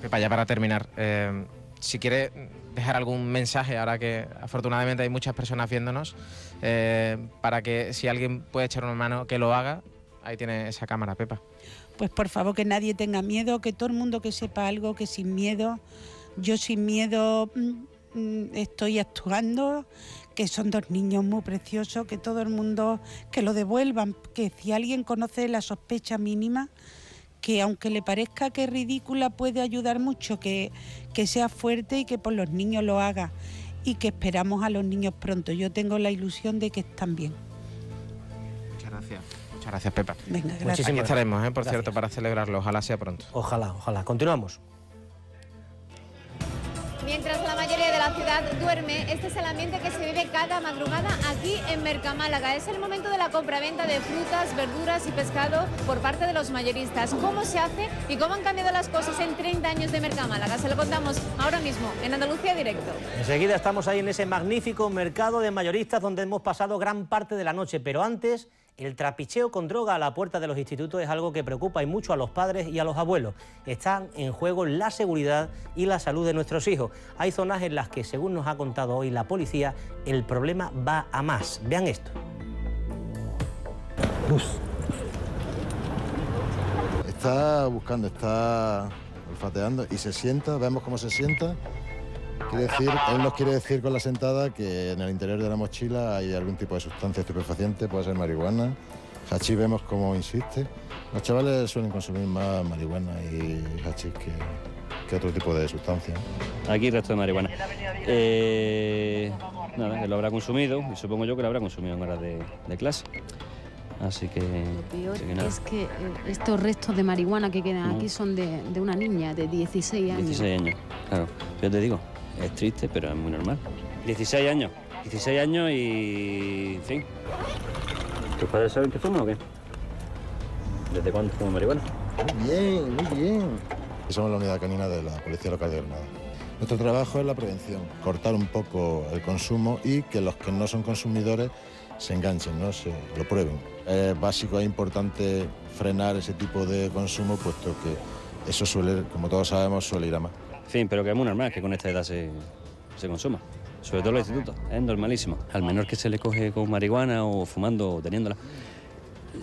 Pepa, ya para terminar, eh, si quiere dejar algún mensaje, ahora que afortunadamente hay muchas personas viéndonos, eh, para que si alguien puede echar una mano, que lo haga. Ahí tiene esa cámara, Pepa. Pues por favor que nadie tenga miedo, que todo el mundo que sepa algo, que sin miedo, yo sin miedo mm, mm, estoy actuando, que son dos niños muy preciosos, que todo el mundo que lo devuelvan, que si alguien conoce la sospecha mínima, que aunque le parezca que es ridícula puede ayudar mucho, que, que sea fuerte y que por los niños lo haga y que esperamos a los niños pronto. Yo tengo la ilusión de que están bien. Muchas gracias. Muchas gracias, Pepa. Venga, Aquí gracias. estaremos, ¿eh? por Gracias. cierto, para celebrarlo. Ojalá sea pronto. Ojalá, ojalá. Continuamos. Mientras la mayoría de la ciudad duerme, este es el ambiente que se vive cada madrugada aquí en Mercamálaga. Es el momento de la compraventa de frutas, verduras y pescado por parte de los mayoristas. ¿Cómo se hace y cómo han cambiado las cosas en 30 años de Mercamálaga? Se lo contamos ahora mismo en Andalucía Directo. Enseguida estamos ahí en ese magnífico mercado de mayoristas donde hemos pasado gran parte de la noche, pero antes el trapicheo con droga a la puerta de los institutos es algo que preocupa y mucho a los padres y a los abuelos. Están en juego la seguridad y la salud de nuestros hijos. Hay zonas en las que, según nos ha contado hoy la policía, el problema va a más. Vean esto. Está buscando, está olfateando y se sienta, vemos cómo se sienta. Quiere decir, él nos quiere decir con la sentada que en el interior de la mochila hay algún tipo de sustancia estupefaciente, puede ser marihuana. Hachís vemos cómo insiste. Los chavales suelen consumir más marihuana y hachís que, que otro tipo de sustancia. Aquí resto de marihuana. Eh, nada, que lo habrá consumido y supongo yo que lo habrá consumido en horas de, de clase. Así que, Peor así que nada. es que eh, estos restos de marihuana que quedan Mm. aquí son de, de una niña de 16 años. 16 años, claro. Yo te digo, es triste, pero es muy normal. 16 años, 16 años y. en fin. ¿Tus padres saben que fuman o qué? ¿Desde cuándo fuman marihuana? Muy bien, muy bien. Somos la unidad canina de la Policía Local de Granada. Nuestro trabajo es la prevención, cortar un poco el consumo y que los que no son consumidores se enganchen, ¿no? se lo prueben. Es básico e importante frenar ese tipo de consumo, puesto que eso suele, como todos sabemos, suele ir a más. En fin, pero que es muy normal que con esta edad se, se consuma. Sobre todo en los institutos, es normalísimo. Al menor que se le coge con marihuana o fumando o teniéndola,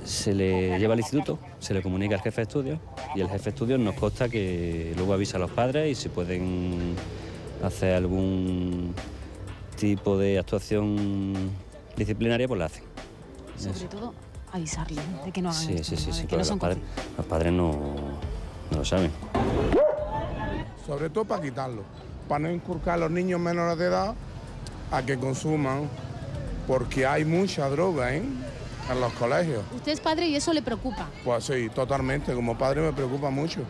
se le lleva al instituto, se le comunica al jefe de estudios y el jefe de estudios nos consta que luego avisa a los padres y si pueden hacer algún tipo de actuación disciplinaria, pues la hacen. Sobre todo avisarle de que no hagan Sí, esto, sí, sí, sí, que no son los padres, los padres no, no lo saben. Sobre todo para quitarlo, para no inculcar a los niños menores de edad a que consuman, porque hay mucha droga ¿eh? en los colegios. Usted es padre y eso le preocupa. Pues sí, totalmente, como padre me preocupa mucho.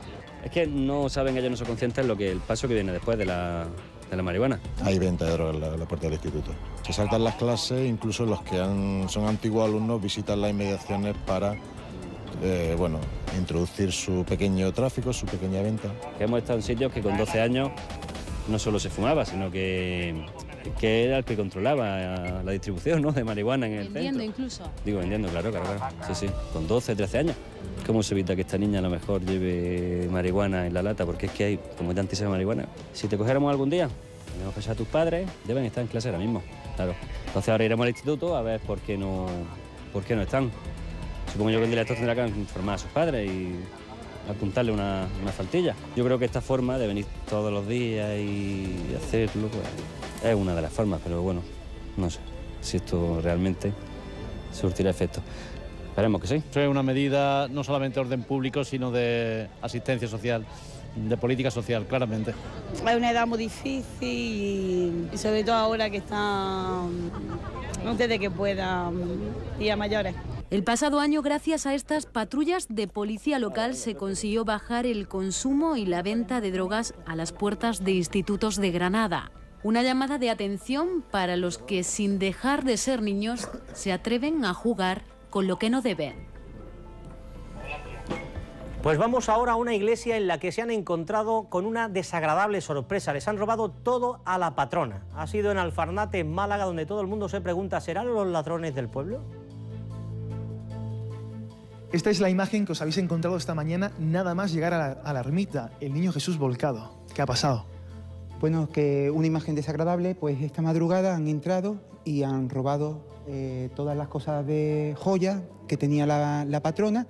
Es que no saben, ellos no son conscientes lo que el paso que viene después de la, de la marihuana. Hay venta de droga en la, en la puerta del instituto. Se saltan las clases, incluso los que han- son antiguos alumnos visitan las inmediaciones para eh, bueno, introducir su pequeño tráfico, su pequeña venta. Hemos estado en sitios que con 12 años no solo se fumaba, sino que, que era el que controlaba la distribución ¿no? de marihuana en el Vendiendo centro. incluso. Digo, vendiendo, claro, claro, claro. Sí, sí, con 12, 13 años. ¿Cómo se evita que esta niña a lo mejor lleve marihuana en la lata? Porque es que hay como tantísima marihuana. Si te cogiéramos algún día, tenemos que ser a tus padres, deben estar en clase ahora mismo, claro. Entonces ahora iremos al instituto a ver por qué no, por qué no están. Supongo yo que el director tendrá que informar a sus padres y apuntarle una, una faltilla. Yo creo que esta forma de venir todos los días y hacerlo pues, es una de las formas, pero bueno, no sé si esto realmente surtirá efecto. Esperemos que sí. Es una medida no solamente de orden público, sino de asistencia social, de política social, claramente. Es una edad muy difícil y, sobre todo ahora que están antes de que puedan ir a mayores. El pasado año, gracias a estas patrullas de policía local, se consiguió bajar el consumo y la venta de drogas a las puertas de institutos de Granada. Una llamada de atención para los que, sin dejar de ser niños, se atreven a jugar con lo que no deben. Pues vamos ahora a una iglesia en la que se han encontrado con una desagradable sorpresa. Les han robado todo a la patrona. Ha sido en Alfarnate, en Málaga, donde todo el mundo se pregunta, ¿serán los ladrones del pueblo? Esta es la imagen que os habéis encontrado esta mañana nada más llegar a la, ermita, el niño Jesús volcado. ¿Qué ha pasado? Bueno, que una imagen desagradable, pues esta madrugada han entrado y han robado eh, todas las cosas de joya que tenía la, patrona,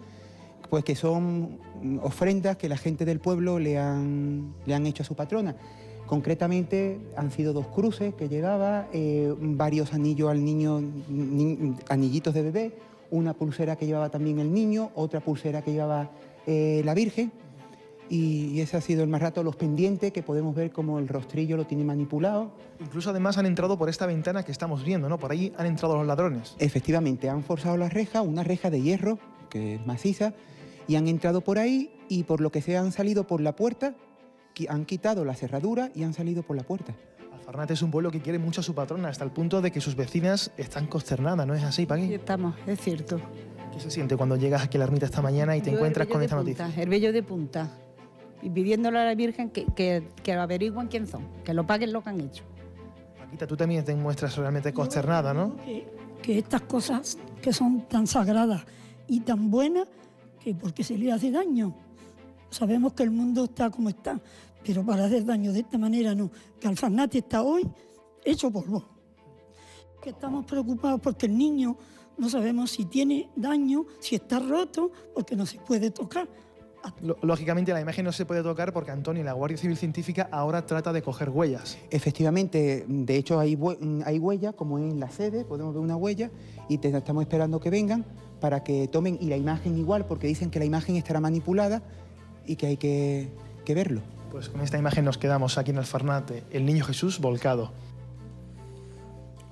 pues que son ofrendas que la gente del pueblo le han, le han hecho a su patrona. Concretamente han sido dos cruces que llevaba, eh, varios anillos al niño, ni- anillitos de bebé, una pulsera que llevaba también el niño, otra pulsera que llevaba eh, la Virgen. Y, ese ha sido el más rato, los pendientes que podemos ver como el rostrillo lo tiene manipulado. Incluso además han entrado por esta ventana que estamos viendo, ¿no? Por ahí han entrado los ladrones. Efectivamente, han forzado la reja, una reja de hierro, que es maciza, y han entrado por ahí y por lo que se han salido por la puerta, han quitado la cerradura y han salido por la puerta. Alfarnate es un pueblo que quiere mucho a su patrona, hasta el punto de que sus vecinas están consternadas, ¿no es así, Paqui? Estamos, es cierto. ¿Qué se siente cuando llegas aquí a la ermita esta mañana y te Yo, encuentras con esta de noticia? punta, El vello de punta. Y pidiéndole a la Virgen que, que, que averigüen quién son, que lo paguen lo que han hecho. Paquita, tú también te muestras realmente consternada, ¿no? que, que estas cosas que son tan sagradas y tan buenas, que porque se le hace daño. Sabemos que el mundo está como está, pero para hacer daño de esta manera no. Que Alfarnate está hoy hecho polvo. Que estamos preocupados porque el niño no sabemos si tiene daño, si está roto, porque no se puede tocar. Lógicamente la imagen no se puede tocar porque Antonio y la Guardia Civil Científica ahora trata de coger huellas. Efectivamente, de hecho hay, hue- hay huellas, como en la sede, podemos ver una huella, y te- estamos esperando que vengan para que tomen, y la imagen igual, porque dicen que la imagen estará manipulada y que hay que, que verlo. Pues con esta imagen nos quedamos aquí en Alfarnate, el niño Jesús volcado.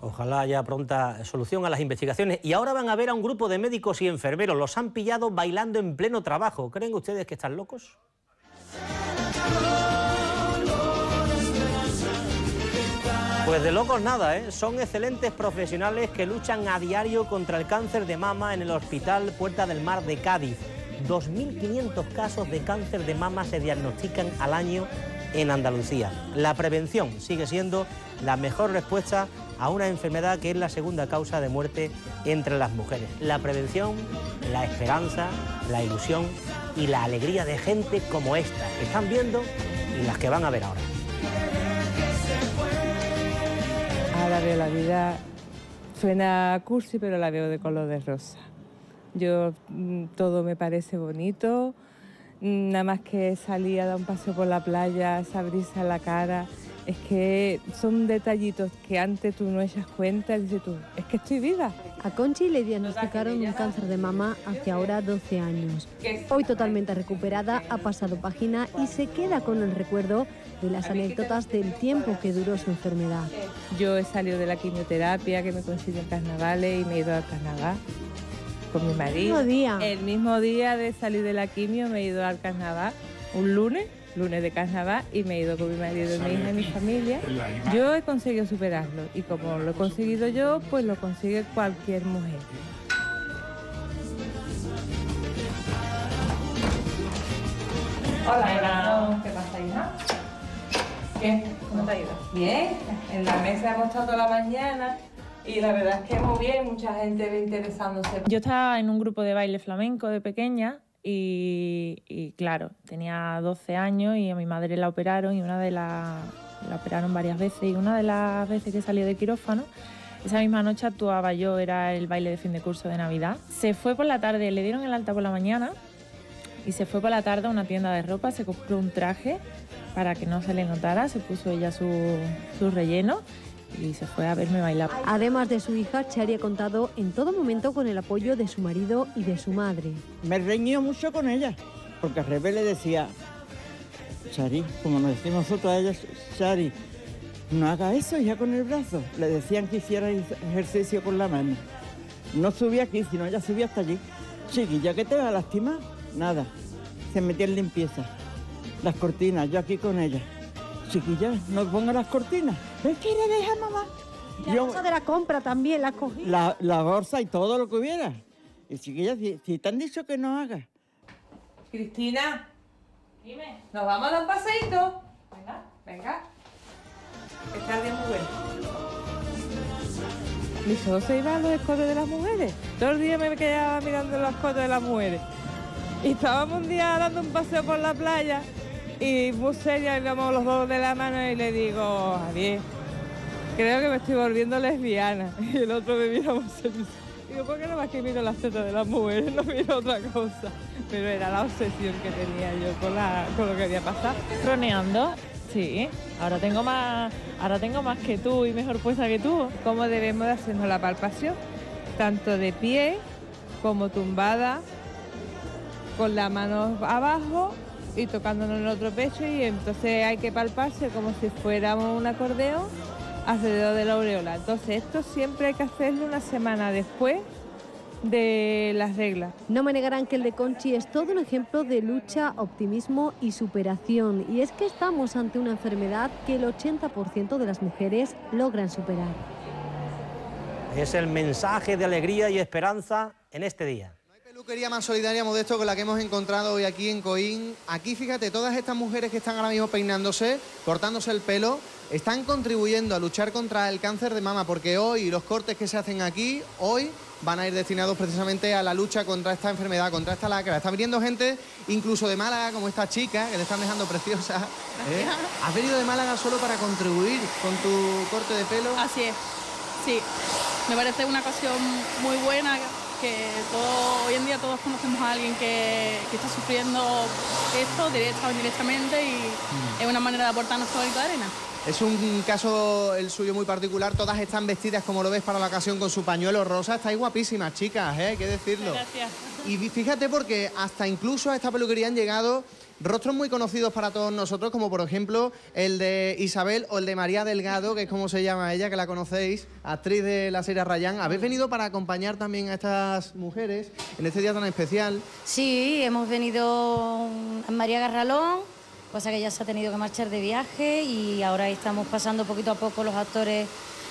Ojalá haya pronta solución a las investigaciones. Y ahora van a ver a un grupo de médicos y enfermeros. Los han pillado bailando en pleno trabajo. ¿Creen ustedes que están locos? Pues de locos nada, ¿eh? Son excelentes profesionales que luchan a diario contra el cáncer de mama en el Hospital Puerta del Mar de Cádiz. 2.500 casos de cáncer de mama se diagnostican al año en Andalucía. La prevención sigue siendo la mejor respuesta a una enfermedad que es la segunda causa de muerte entre las mujeres. La prevención, la esperanza, la ilusión y la alegría de gente como esta que están viendo y las que van a ver ahora. Ahora veo la vida, suena cursi, pero la veo de color de rosa. Yo mm, todo me parece bonito, nada más que salir a dar un paseo por la playa, esa brisa en la cara, es que son detallitos que antes tú no echas cuenta y dices tú, es que estoy viva. A Conchi le diagnosticaron un cáncer de mama hace ahora 12 años. Hoy totalmente recuperada, ha pasado página y se queda con el recuerdo de las anécdotas del tiempo que duró su enfermedad. Yo he salido de la quimioterapia que me consiguió en carnavales y me he ido al carnaval con mi marido. mismo día. El mismo día de salir de la quimio me he ido al carnaval un lunes, lunes de carnaval, y me he ido con mi marido, mi hija y mi familia. Yo he conseguido superarlo y como lo he conseguido yo, pues lo consigue cualquier mujer. Hola, ¿Qué pasa, hija? ¿Qué? ¿Cómo te ha ido? Bien, en la mesa hemos estado toda la mañana y la verdad es que muy bien, mucha gente interesándose. Yo estaba en un grupo de baile flamenco de pequeña y, y, claro, tenía 12 años y a mi madre la operaron y una de las la operaron varias veces y una de las veces que salió de quirófano esa misma noche actuaba yo, era el baile de fin de curso de Navidad. Se fue por la tarde, le dieron el alta por la mañana y se fue por la tarde a una tienda de ropa, se compró un traje para que no se le notara, se puso ella su, su relleno y se fue a verme bailar. Además de su hija, Chari ha contado en todo momento con el apoyo de su marido y de su madre. Me reñió mucho con ella, porque Rebe le decía, Chari, como nos decimos nosotros a ella, Chari, no haga eso ya con el brazo. Le decían que hiciera ejercicio con la mano. No subía aquí, sino ella subía hasta allí. Chiquilla, ¿qué te va a lastimar? Nada. Se metía en limpieza. Las cortinas, yo aquí con ella. Chiquilla, no ponga las cortinas. ¿Me quiere dejar, mamá? La Yo- bolsa de la compra también la cogí. la, la bolsa y todo lo que hubiera. Y chiquilla, si, si te han dicho que no hagas. Cristina, dime, ¿nos vamos a dar un paseíto? Venga, venga. El día muy bueno. Mi solo se iba a los escotes de las mujeres. Todo el día me quedaba mirando los escotes de las mujeres. Y estábamos un día dando un paseo por la playa y muy seria íbamos los dos de la mano y le digo, Javier, creo que me estoy volviendo lesbiana. Y el otro me mira muy serio. Digo, ¿por qué no más que miro las tetas de las mujeres? No miro otra cosa. Pero era la obsesión que tenía yo con, la, con lo que había pasado. Roneando, sí. Ahora tengo más, ahora tengo más que tú y mejor puesta que tú. ¿Cómo debemos de hacernos la palpación? Tanto de pie como tumbada, con la mano abajo y tocándonos el otro pecho y entonces hay que palparse como si fuéramos un acordeón alrededor de la aureola. Entonces esto siempre hay que hacerlo una semana después de las reglas. No me negarán que el de Conchi es todo un ejemplo de lucha, optimismo y superación. Y es que estamos ante una enfermedad que el 80% de las mujeres logran superar. Es el mensaje de alegría y esperanza en este día. Peluquería más solidaria, Modesto, con la que hemos encontrado hoy aquí en Coín. Aquí, fíjate, todas estas mujeres que están ahora mismo peinándose, cortándose el pelo, están contribuyendo a luchar contra el cáncer de mama, porque hoy los cortes que se hacen aquí, hoy van a ir destinados precisamente a la lucha contra esta enfermedad, contra esta lacra. Está viniendo gente incluso de Málaga, como esta chica, que te están dejando preciosa. ¿eh? ¿Has venido de Málaga solo para contribuir con tu corte de pelo? Así es, sí. Me parece una ocasión muy buena que todo, hoy en día todos conocemos a alguien que, que está sufriendo esto, directa o indirectamente, y es una manera de aportar nuestro granito de arena. Es un caso el suyo muy particular. Todas están vestidas, como lo ves, para la ocasión con su pañuelo rosa. Estáis guapísimas, chicas, ¿eh? hay que decirlo. Gracias. Y fíjate porque hasta incluso a esta peluquería han llegado rostros muy conocidos para todos nosotros, como por ejemplo el de Isabel o el de María Delgado, que es como se llama ella, que la conocéis, actriz de la serie Rayán. ¿Habéis venido para acompañar también a estas mujeres en este día tan especial? Sí, hemos venido a María Garralón, cosa que ya se ha tenido que marchar de viaje y ahora estamos pasando poquito a poco los actores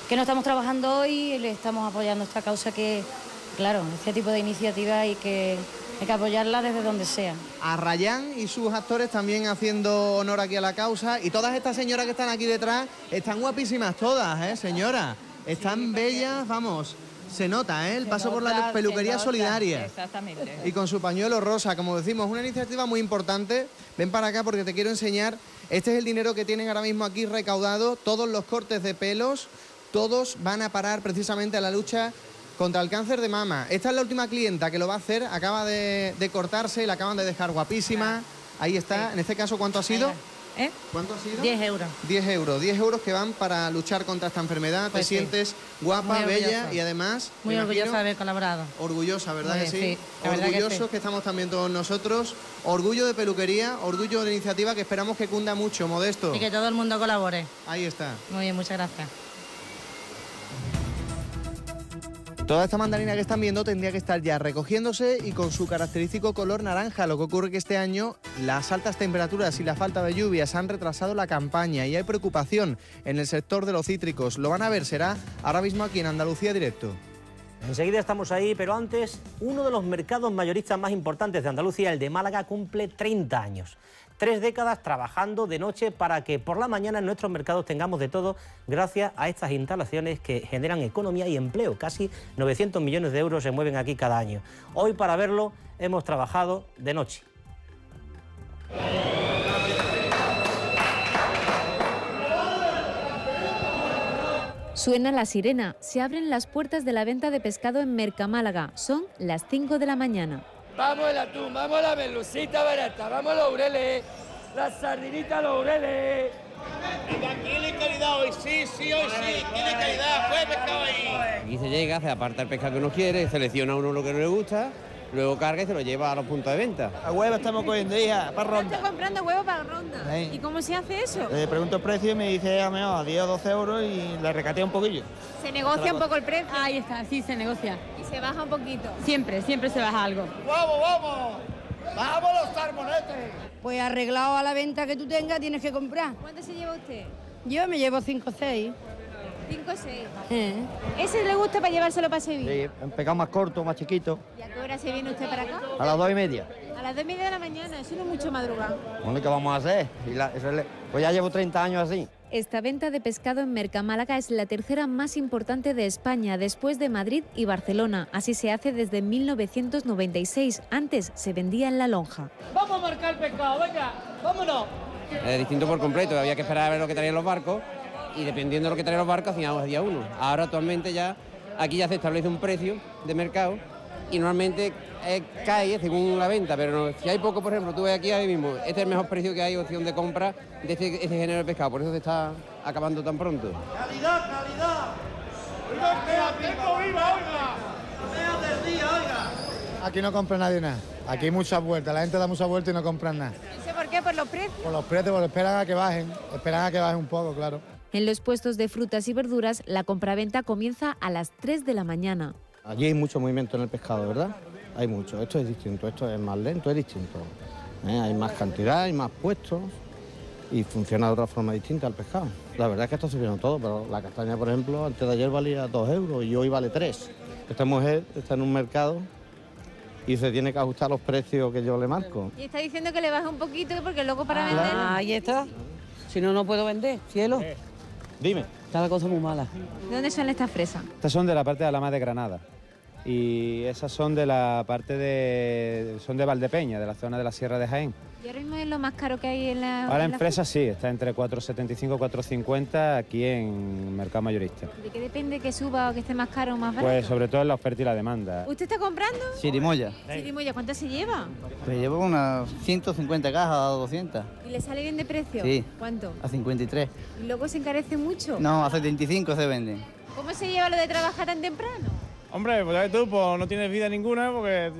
que no estamos trabajando hoy y le estamos apoyando esta causa que, claro, este tipo de iniciativas hay que, hay que apoyarla desde donde sea. a Rayán y sus actores también haciendo honor aquí a la causa. Y todas estas señoras que están aquí detrás están guapísimas todas, ¿eh, señora? Están bellas, vamos. Se nota, ¿eh? El paso por la peluquería solidaria. Exactamente. Y con su pañuelo rosa, como decimos, una iniciativa muy importante. Ven para acá porque te quiero enseñar. Este es el dinero que tienen ahora mismo aquí recaudado. Todos los cortes de pelos, todos van a parar precisamente a la lucha contra el cáncer de mama. Esta es la última clienta que lo va a hacer. Acaba de, de cortarse y la acaban de dejar guapísima. Ahí está. En este caso, ¿cuánto ha sido? ¿Eh? ¿Cuánto ha sido? 10 euros. 10 euros. 10 euros que van para luchar contra esta enfermedad. Pues te sí. sientes guapa, Muy bella y además... Muy orgullosa de haber colaborado. Orgullosa, ¿verdad Muy que sí? sí, que Orgullosos sí. que estamos también todos nosotros. Orgullo de peluquería, orgullo de iniciativa que esperamos que cunda mucho, Modesto. Y que todo el mundo colabore. Ahí está. Muy bien, muchas gracias. Toda esta mandarina que están viendo tendría que estar ya recogiéndose y con su característico color naranja. Lo que ocurre que este año las altas temperaturas y la falta de lluvias han retrasado la campaña y hay preocupación en el sector de los cítricos. Lo van a ver, será ahora mismo aquí en Andalucía Directo. Enseguida estamos ahí, pero antes, uno de los mercados mayoristas más importantes de Andalucía, el de Málaga, cumple 30 años. Tres décadas trabajando de noche para que por la mañana en nuestros mercados tengamos de todo gracias a estas instalaciones que generan economía y empleo. Casi 900 millones de euros se mueven aquí cada año. Hoy para verlo hemos trabajado de noche. Suena la sirena, se abren las puertas de la venta de pescado en Mercamálaga. Son las 5 de la mañana. Vamos el atún, vamos la melucita barata, vamos los ureles, las sardinitas, los ureles. Venga, tiene calidad hoy, sí, sí, hoy sí, tiene calidad, fue pescado ahí. Aquí se llega, se aparta el pescado que uno quiere, selecciona uno lo que no le gusta, luego carga y se lo lleva a los puntos de venta. A huevo estamos cogiendo, hija, para ronda. Estoy comprando huevo para ronda. Sí. ¿Y cómo se hace eso? Le pregunto el precio y me dice a mejor a 10 o 12 euros y le recatea un poquillo. Se negocia un poco el precio. Ahí está, sí, se negocia. Se baja un poquito. Siempre, siempre se baja algo. ¡Vamos, vamos! ¡Vamos los salmonetes! Pues arreglado a la venta que tú tengas tienes que comprar. ¿Cuánto se lleva usted? Yo me llevo 5 o 6. 5 o 6. ¿Ese le gusta para llevárselo para Sevilla? Sí, un pecado más corto, más chiquito, ¿Y a qué hora se viene usted para acá? a las 2 y media. A las 2 y media de la mañana, eso no es mucho madrugada. Bueno, ¿qué vamos a hacer? Y la- eso le- pues ya llevo 30 años así. Esta venta de pescado en Mercamálaga es la tercera más importante de España, después de Madrid y Barcelona. Así se hace desde 1996. Antes se vendía en la lonja. Vamos a marcar el pescado, venga, vámonos. Es distinto por completo, había que esperar a ver lo que traían los barcos y dependiendo de lo que traían los barcos hacíamos día uno. Ahora actualmente ya aquí ya se establece un precio de mercado y normalmente eh, cae según la venta, pero no- si hay poco, por ejemplo, tú ves aquí ahora mismo, este es el mejor precio que hay, opción de compra de este, este género de pescado, por eso se está acabando tan pronto. ¡Calidad, calidad! ¡Oiga, que la tengo viva, día, oiga! Aquí no compra nadie nada. Aquí hay muchas vueltas. La gente da muchas vueltas y no compran nada. No sé por qué, por los precios. Por los precios, porque esperan a que bajen. Esperan a que bajen un poco, claro. En los puestos de frutas y verduras, la compraventa comienza a las 3 de la mañana. Allí hay mucho movimiento en el pescado, ¿verdad? Hay mucho. Esto es distinto, esto es más lento, es distinto. ¿Eh? Hay más cantidad, hay más puestos y funciona de otra forma distinta el pescado. La verdad es que está subiendo todo, pero la castaña, por ejemplo, antes de ayer valía 2 euros y hoy vale 3. Esta mujer está en un mercado y se tiene que ajustar los precios que yo le marco. Y está diciendo que le baje un poquito porque luego para vender. Ahí está. Si no, no puedo vender, cielo. Dime. Está la cosa muy mala. ¿De dónde son estas fresas? Estas son de la parte de Alama de Granada. Y esas son de la parte de. son de Valdepeña, de la zona de la Sierra de Jaén. Y ahora mismo es lo más caro que hay en la. Ahora en la fresas sí, está entre 4,75 y 4,50 aquí en Mercado Mayorista. ¿De qué depende que suba o que esté más caro o más barato? Pues sobre todo en la oferta y la demanda. ¿Usted está comprando? Chirimoya. Chirimoya, ¿cuánto se lleva? Pues llevo unas 150 cajas a 200. ¿Y le sale bien de precio? Sí. ¿Cuánto? A 53. ¿Y luego se encarece mucho? No, a 75 se venden. ¿Cómo se lleva lo de trabajar tan temprano? Hombre, pues ya tú pues, no tienes vida ninguna porque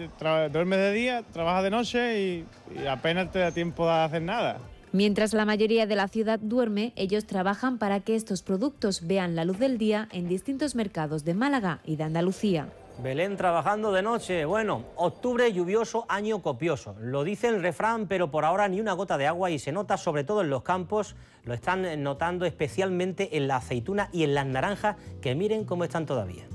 duermes de día, trabajas de noche y, y apenas te da tiempo de hacer nada. Mientras la mayoría de la ciudad duerme, ellos trabajan para que estos productos vean la luz del día en distintos mercados de Málaga y de Andalucía. Belén trabajando de noche. Bueno, octubre lluvioso, año copioso. Lo dice el refrán, pero por ahora ni una gota de agua y se nota sobre todo en los campos. Lo están notando especialmente en la aceituna y en las naranjas, que miren cómo están todavía.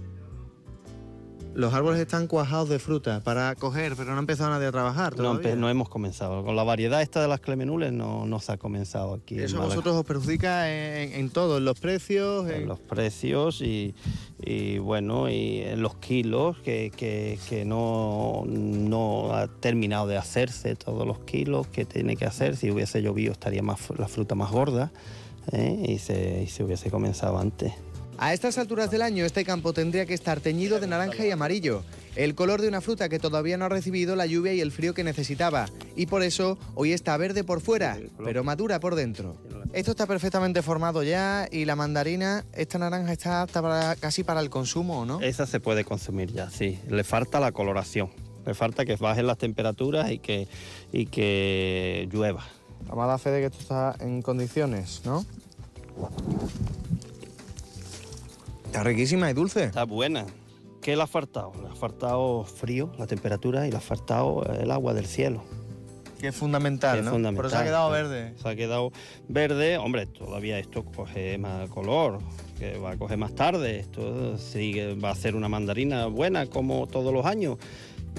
Los árboles están cuajados de fruta para coger, pero no ha empezado nadie a trabajar No, todavía. empe- no hemos comenzado. Con la variedad esta de las clemenules no, no se ha comenzado aquí. en Eso a vosotros os perjudica en, en todo, en los precios. En en- los precios y, y, bueno, y en los kilos, que, que- que no, no ha terminado de hacerse todos los kilos que tiene que hacer. Si hubiese llovido estaría más, la fruta más gorda ¿eh? y, se, y se hubiese comenzado antes. A estas alturas del año este campo tendría que estar teñido de naranja y amarillo, el color de una fruta que todavía no ha recibido la lluvia y el frío que necesitaba, y por eso hoy está verde por fuera, pero madura por dentro. Esto está perfectamente formado ya y la mandarina, esta naranja está apta para- casi para el consumo, ¿no? Esa se puede consumir ya, sí. Le falta la coloración. Le falta que bajen las temperaturas y que, y que llueva. Vamos a dar fe de que esto está en condiciones, ¿no? Está riquísima y dulce. Está buena. ¿Qué le ha faltado? Le ha faltado frío, la temperatura, y le ha faltado el agua del cielo. Que es fundamental, que es ¿no? fundamental. Pero se ha quedado verde. Se ha quedado verde. Hombre, todavía esto coge más color, que va a coger más tarde. Esto sigue, va a ser una mandarina buena como todos los años.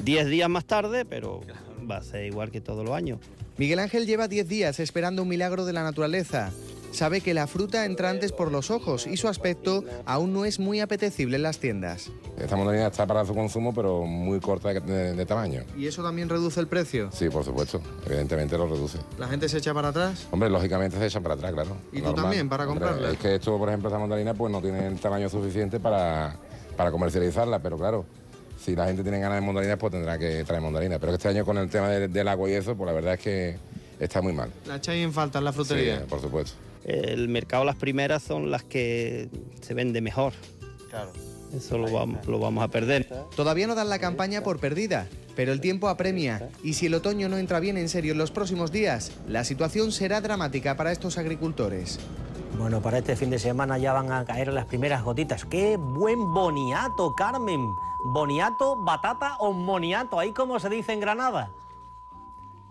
Diez días más tarde, pero va a ser igual que todos los años. Miguel Ángel lleva 10 días esperando un milagro de la naturaleza. Sabe que la fruta entra antes por los ojos y su aspecto aún no es muy apetecible en las tiendas. Esta mandarina está para su consumo, pero muy corta de, de- de tamaño. ¿Y eso también reduce el precio? Sí, por supuesto, evidentemente lo reduce. ¿La gente se echa para atrás? Hombre, lógicamente se echan para atrás, claro. ¿Y tú también, para Hombre, comprarla? Es que esto, por ejemplo, esta mandarina, pues no tiene el tamaño suficiente para, para comercializarla, pero claro, si la gente tiene ganas de mandarinas, pues tendrá que traer mandarinas. Pero este año con el tema de- del agua y eso, pues la verdad es que está muy mal. ¿La echáis en falta en la frutería? Sí, por supuesto. El mercado, las primeras son las que se vende mejor. Claro. Eso lo vamos, lo vamos a perder. Todavía no dan la campaña por perdida, pero el tiempo apremia y si el otoño no entra bien en serio en los próximos días, la situación será dramática para estos agricultores. Bueno, para este fin de semana ya van a caer las primeras gotitas. ¡Qué buen boniato, Carmen! ¿Boniato, batata o moniato? Ahí como se dice en Granada.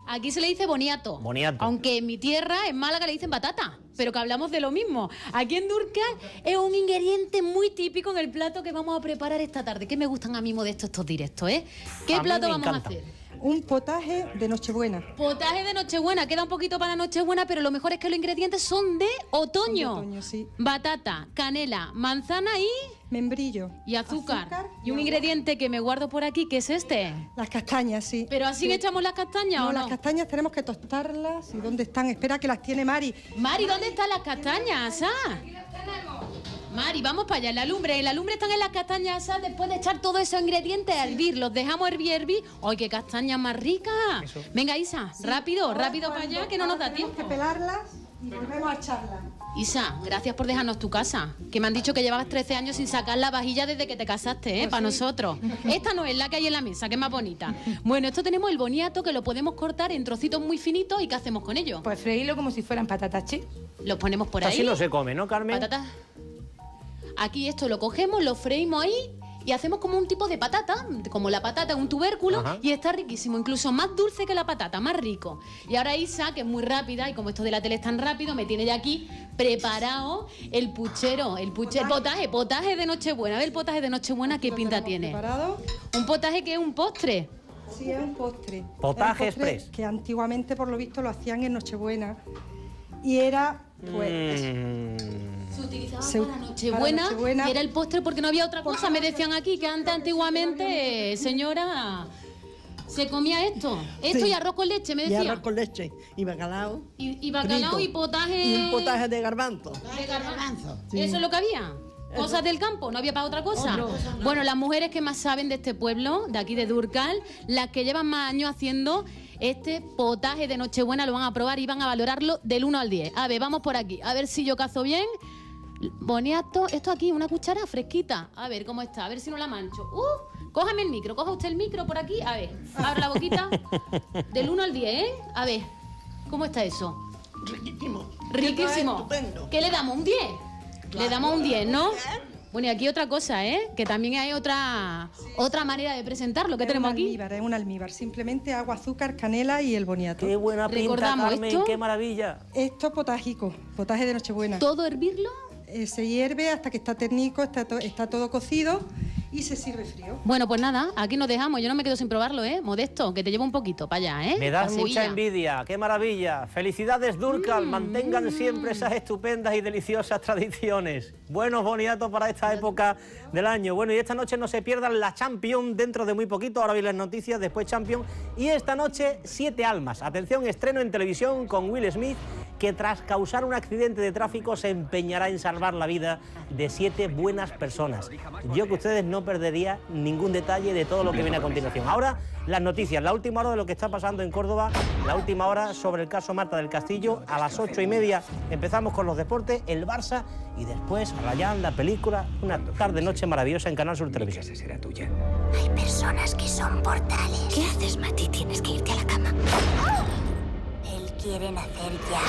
Aquí se le dice boniato. Boniato. Aunque en mi tierra, en Málaga, le dicen batata. Pero que hablamos de lo mismo. Aquí en Durcal es un ingrediente muy típico en el plato que vamos a preparar esta tarde. Que me gustan a mí modesto estos directos, ¿eh? ¿Qué A plato vamos encanta. a hacer? Un potaje de Nochebuena. Potaje de Nochebuena, queda un poquito para Nochebuena, pero lo mejor es que los ingredientes son de otoño. Son de otoño, sí. Batata, canela, manzana y... Membrillo. Y azúcar. Azúcar y un ingrediente que me guardo por aquí, que es este. Las castañas, sí. ¿Pero así Sí. echamos las castañas No, o no? las castañas tenemos que tostarlas. ¿Y dónde están? Espera que las tiene Mari. Mari, ¿dónde están las castañas asadas? Mari, vamos para allá. En la lumbre, la lumbre están en las castañas asadas después de echar todos esos ingredientes a hervir. Los dejamos hervir, hervir. ¡Ay, qué castañas más ricas! Venga, Isa, rápido, rápido para allá, que no nos da tiempo. que pelarlas y volvemos a echarlas. Isa, gracias por dejarnos tu casa. Que me han dicho que llevabas 13 años sin sacar la vajilla desde que te casaste, ¿eh? para nosotros. Esta no es la que hay en la mesa, que es más bonita. Bueno, esto tenemos el boniato que lo podemos cortar en trocitos muy finitos. ¿Y qué hacemos con ello? Pues freírlo como si fueran patatas chips. Los ponemos por ahí. Así no se come, ¿no, Carmen? Patatas. Aquí esto lo cogemos, lo freímos ahí y hacemos como un tipo de patata, como la patata, un tubérculo, Ajá. y está riquísimo, incluso más dulce que la patata, más rico. Y ahora Isa, que es muy rápida, y como esto de la tele es tan rápido, me tiene ya aquí preparado el puchero, el puchero, potaje, potaje de Nochebuena. A ver el potaje de Nochebuena, ¿qué pinta tiene? preparado. Un potaje que es un postre. Sí, es un postre. Potaje Es un postre express. Que antiguamente, por lo visto, lo hacían en Nochebuena. Y era, pues, Se utilizaba Se- para Nochebuena, para Nochebuena. y era el postre porque no había otra cosa. Me decían aquí que antes, antiguamente, señora, se comía esto. Esto Sí. y arroz con leche, me Y decía. arroz con leche y bacalao. Y, y bacalao frito. y potaje. Y un potaje de garbanzo. de garbanzo. Sí. ¿Eso es lo que había? Cosas del campo, no había para otra cosa. No. Bueno, las mujeres que más saben de este pueblo, de aquí de Durcal, las que llevan más años haciendo este potaje de Nochebuena, lo van a probar y van a valorarlo del 1 al 10. A ver, vamos por aquí, a ver si yo cazo bien. Boniato, esto aquí, una cuchara fresquita. A ver cómo está, a ver si no la mancho. Uh, cójame el micro, coja usted el micro por aquí. A ver, abre la boquita. Del 1 al 10, ¿eh? A ver, ¿cómo está eso? Riquísimo. Riquísimo. Estupendo. ¿Qué le damos? ¿Un 10? Le damos un 10, ¿no? Bueno, y aquí otra cosa, ¿eh? Que también hay otra otra manera de presentarlo. ¿Qué es tenemos un aquí? almíbar, es un almíbar. Simplemente agua, azúcar, canela y el boniato. Qué buena pinta, Recordamos Carmen, esto. qué maravilla. Esto es potajico, potaje de Nochebuena. ¿Todo hervirlo? Eh, se hierve hasta que está ternico, está, to- está todo cocido y se sirve frío. Bueno, pues nada, aquí nos dejamos. Yo no me quedo sin probarlo, ¿eh? Modesto, que te llevo un poquito para allá, ¿eh? Me das mucha envidia, qué maravilla. Felicidades, Durcal. Mm, Mantengan siempre esas estupendas y deliciosas tradiciones. Buenos boniatos para esta época del año. Bueno, y esta noche no se pierdan la Champion dentro de muy poquito. Ahora vi las noticias, después Champion. Y esta noche, Siete Almas. Atención, estreno en televisión con Will Smith, que tras causar un accidente de tráfico se empeñará en salvar la vida de siete buenas personas. Yo que ustedes no perdería ningún detalle de todo lo que viene a continuación. Ahora, las noticias, la última hora de lo que está pasando en Córdoba, la última hora sobre el caso Marta del Castillo, a las ocho y media empezamos con los deportes, el Barça y después Rayán, la película, una tarde-noche maravillosa en Canal Sur Televisión. será tuya. Hay personas que son portales. ¿Qué haces, Mati? Tienes que irte a la cama. Él quieren hacer ya.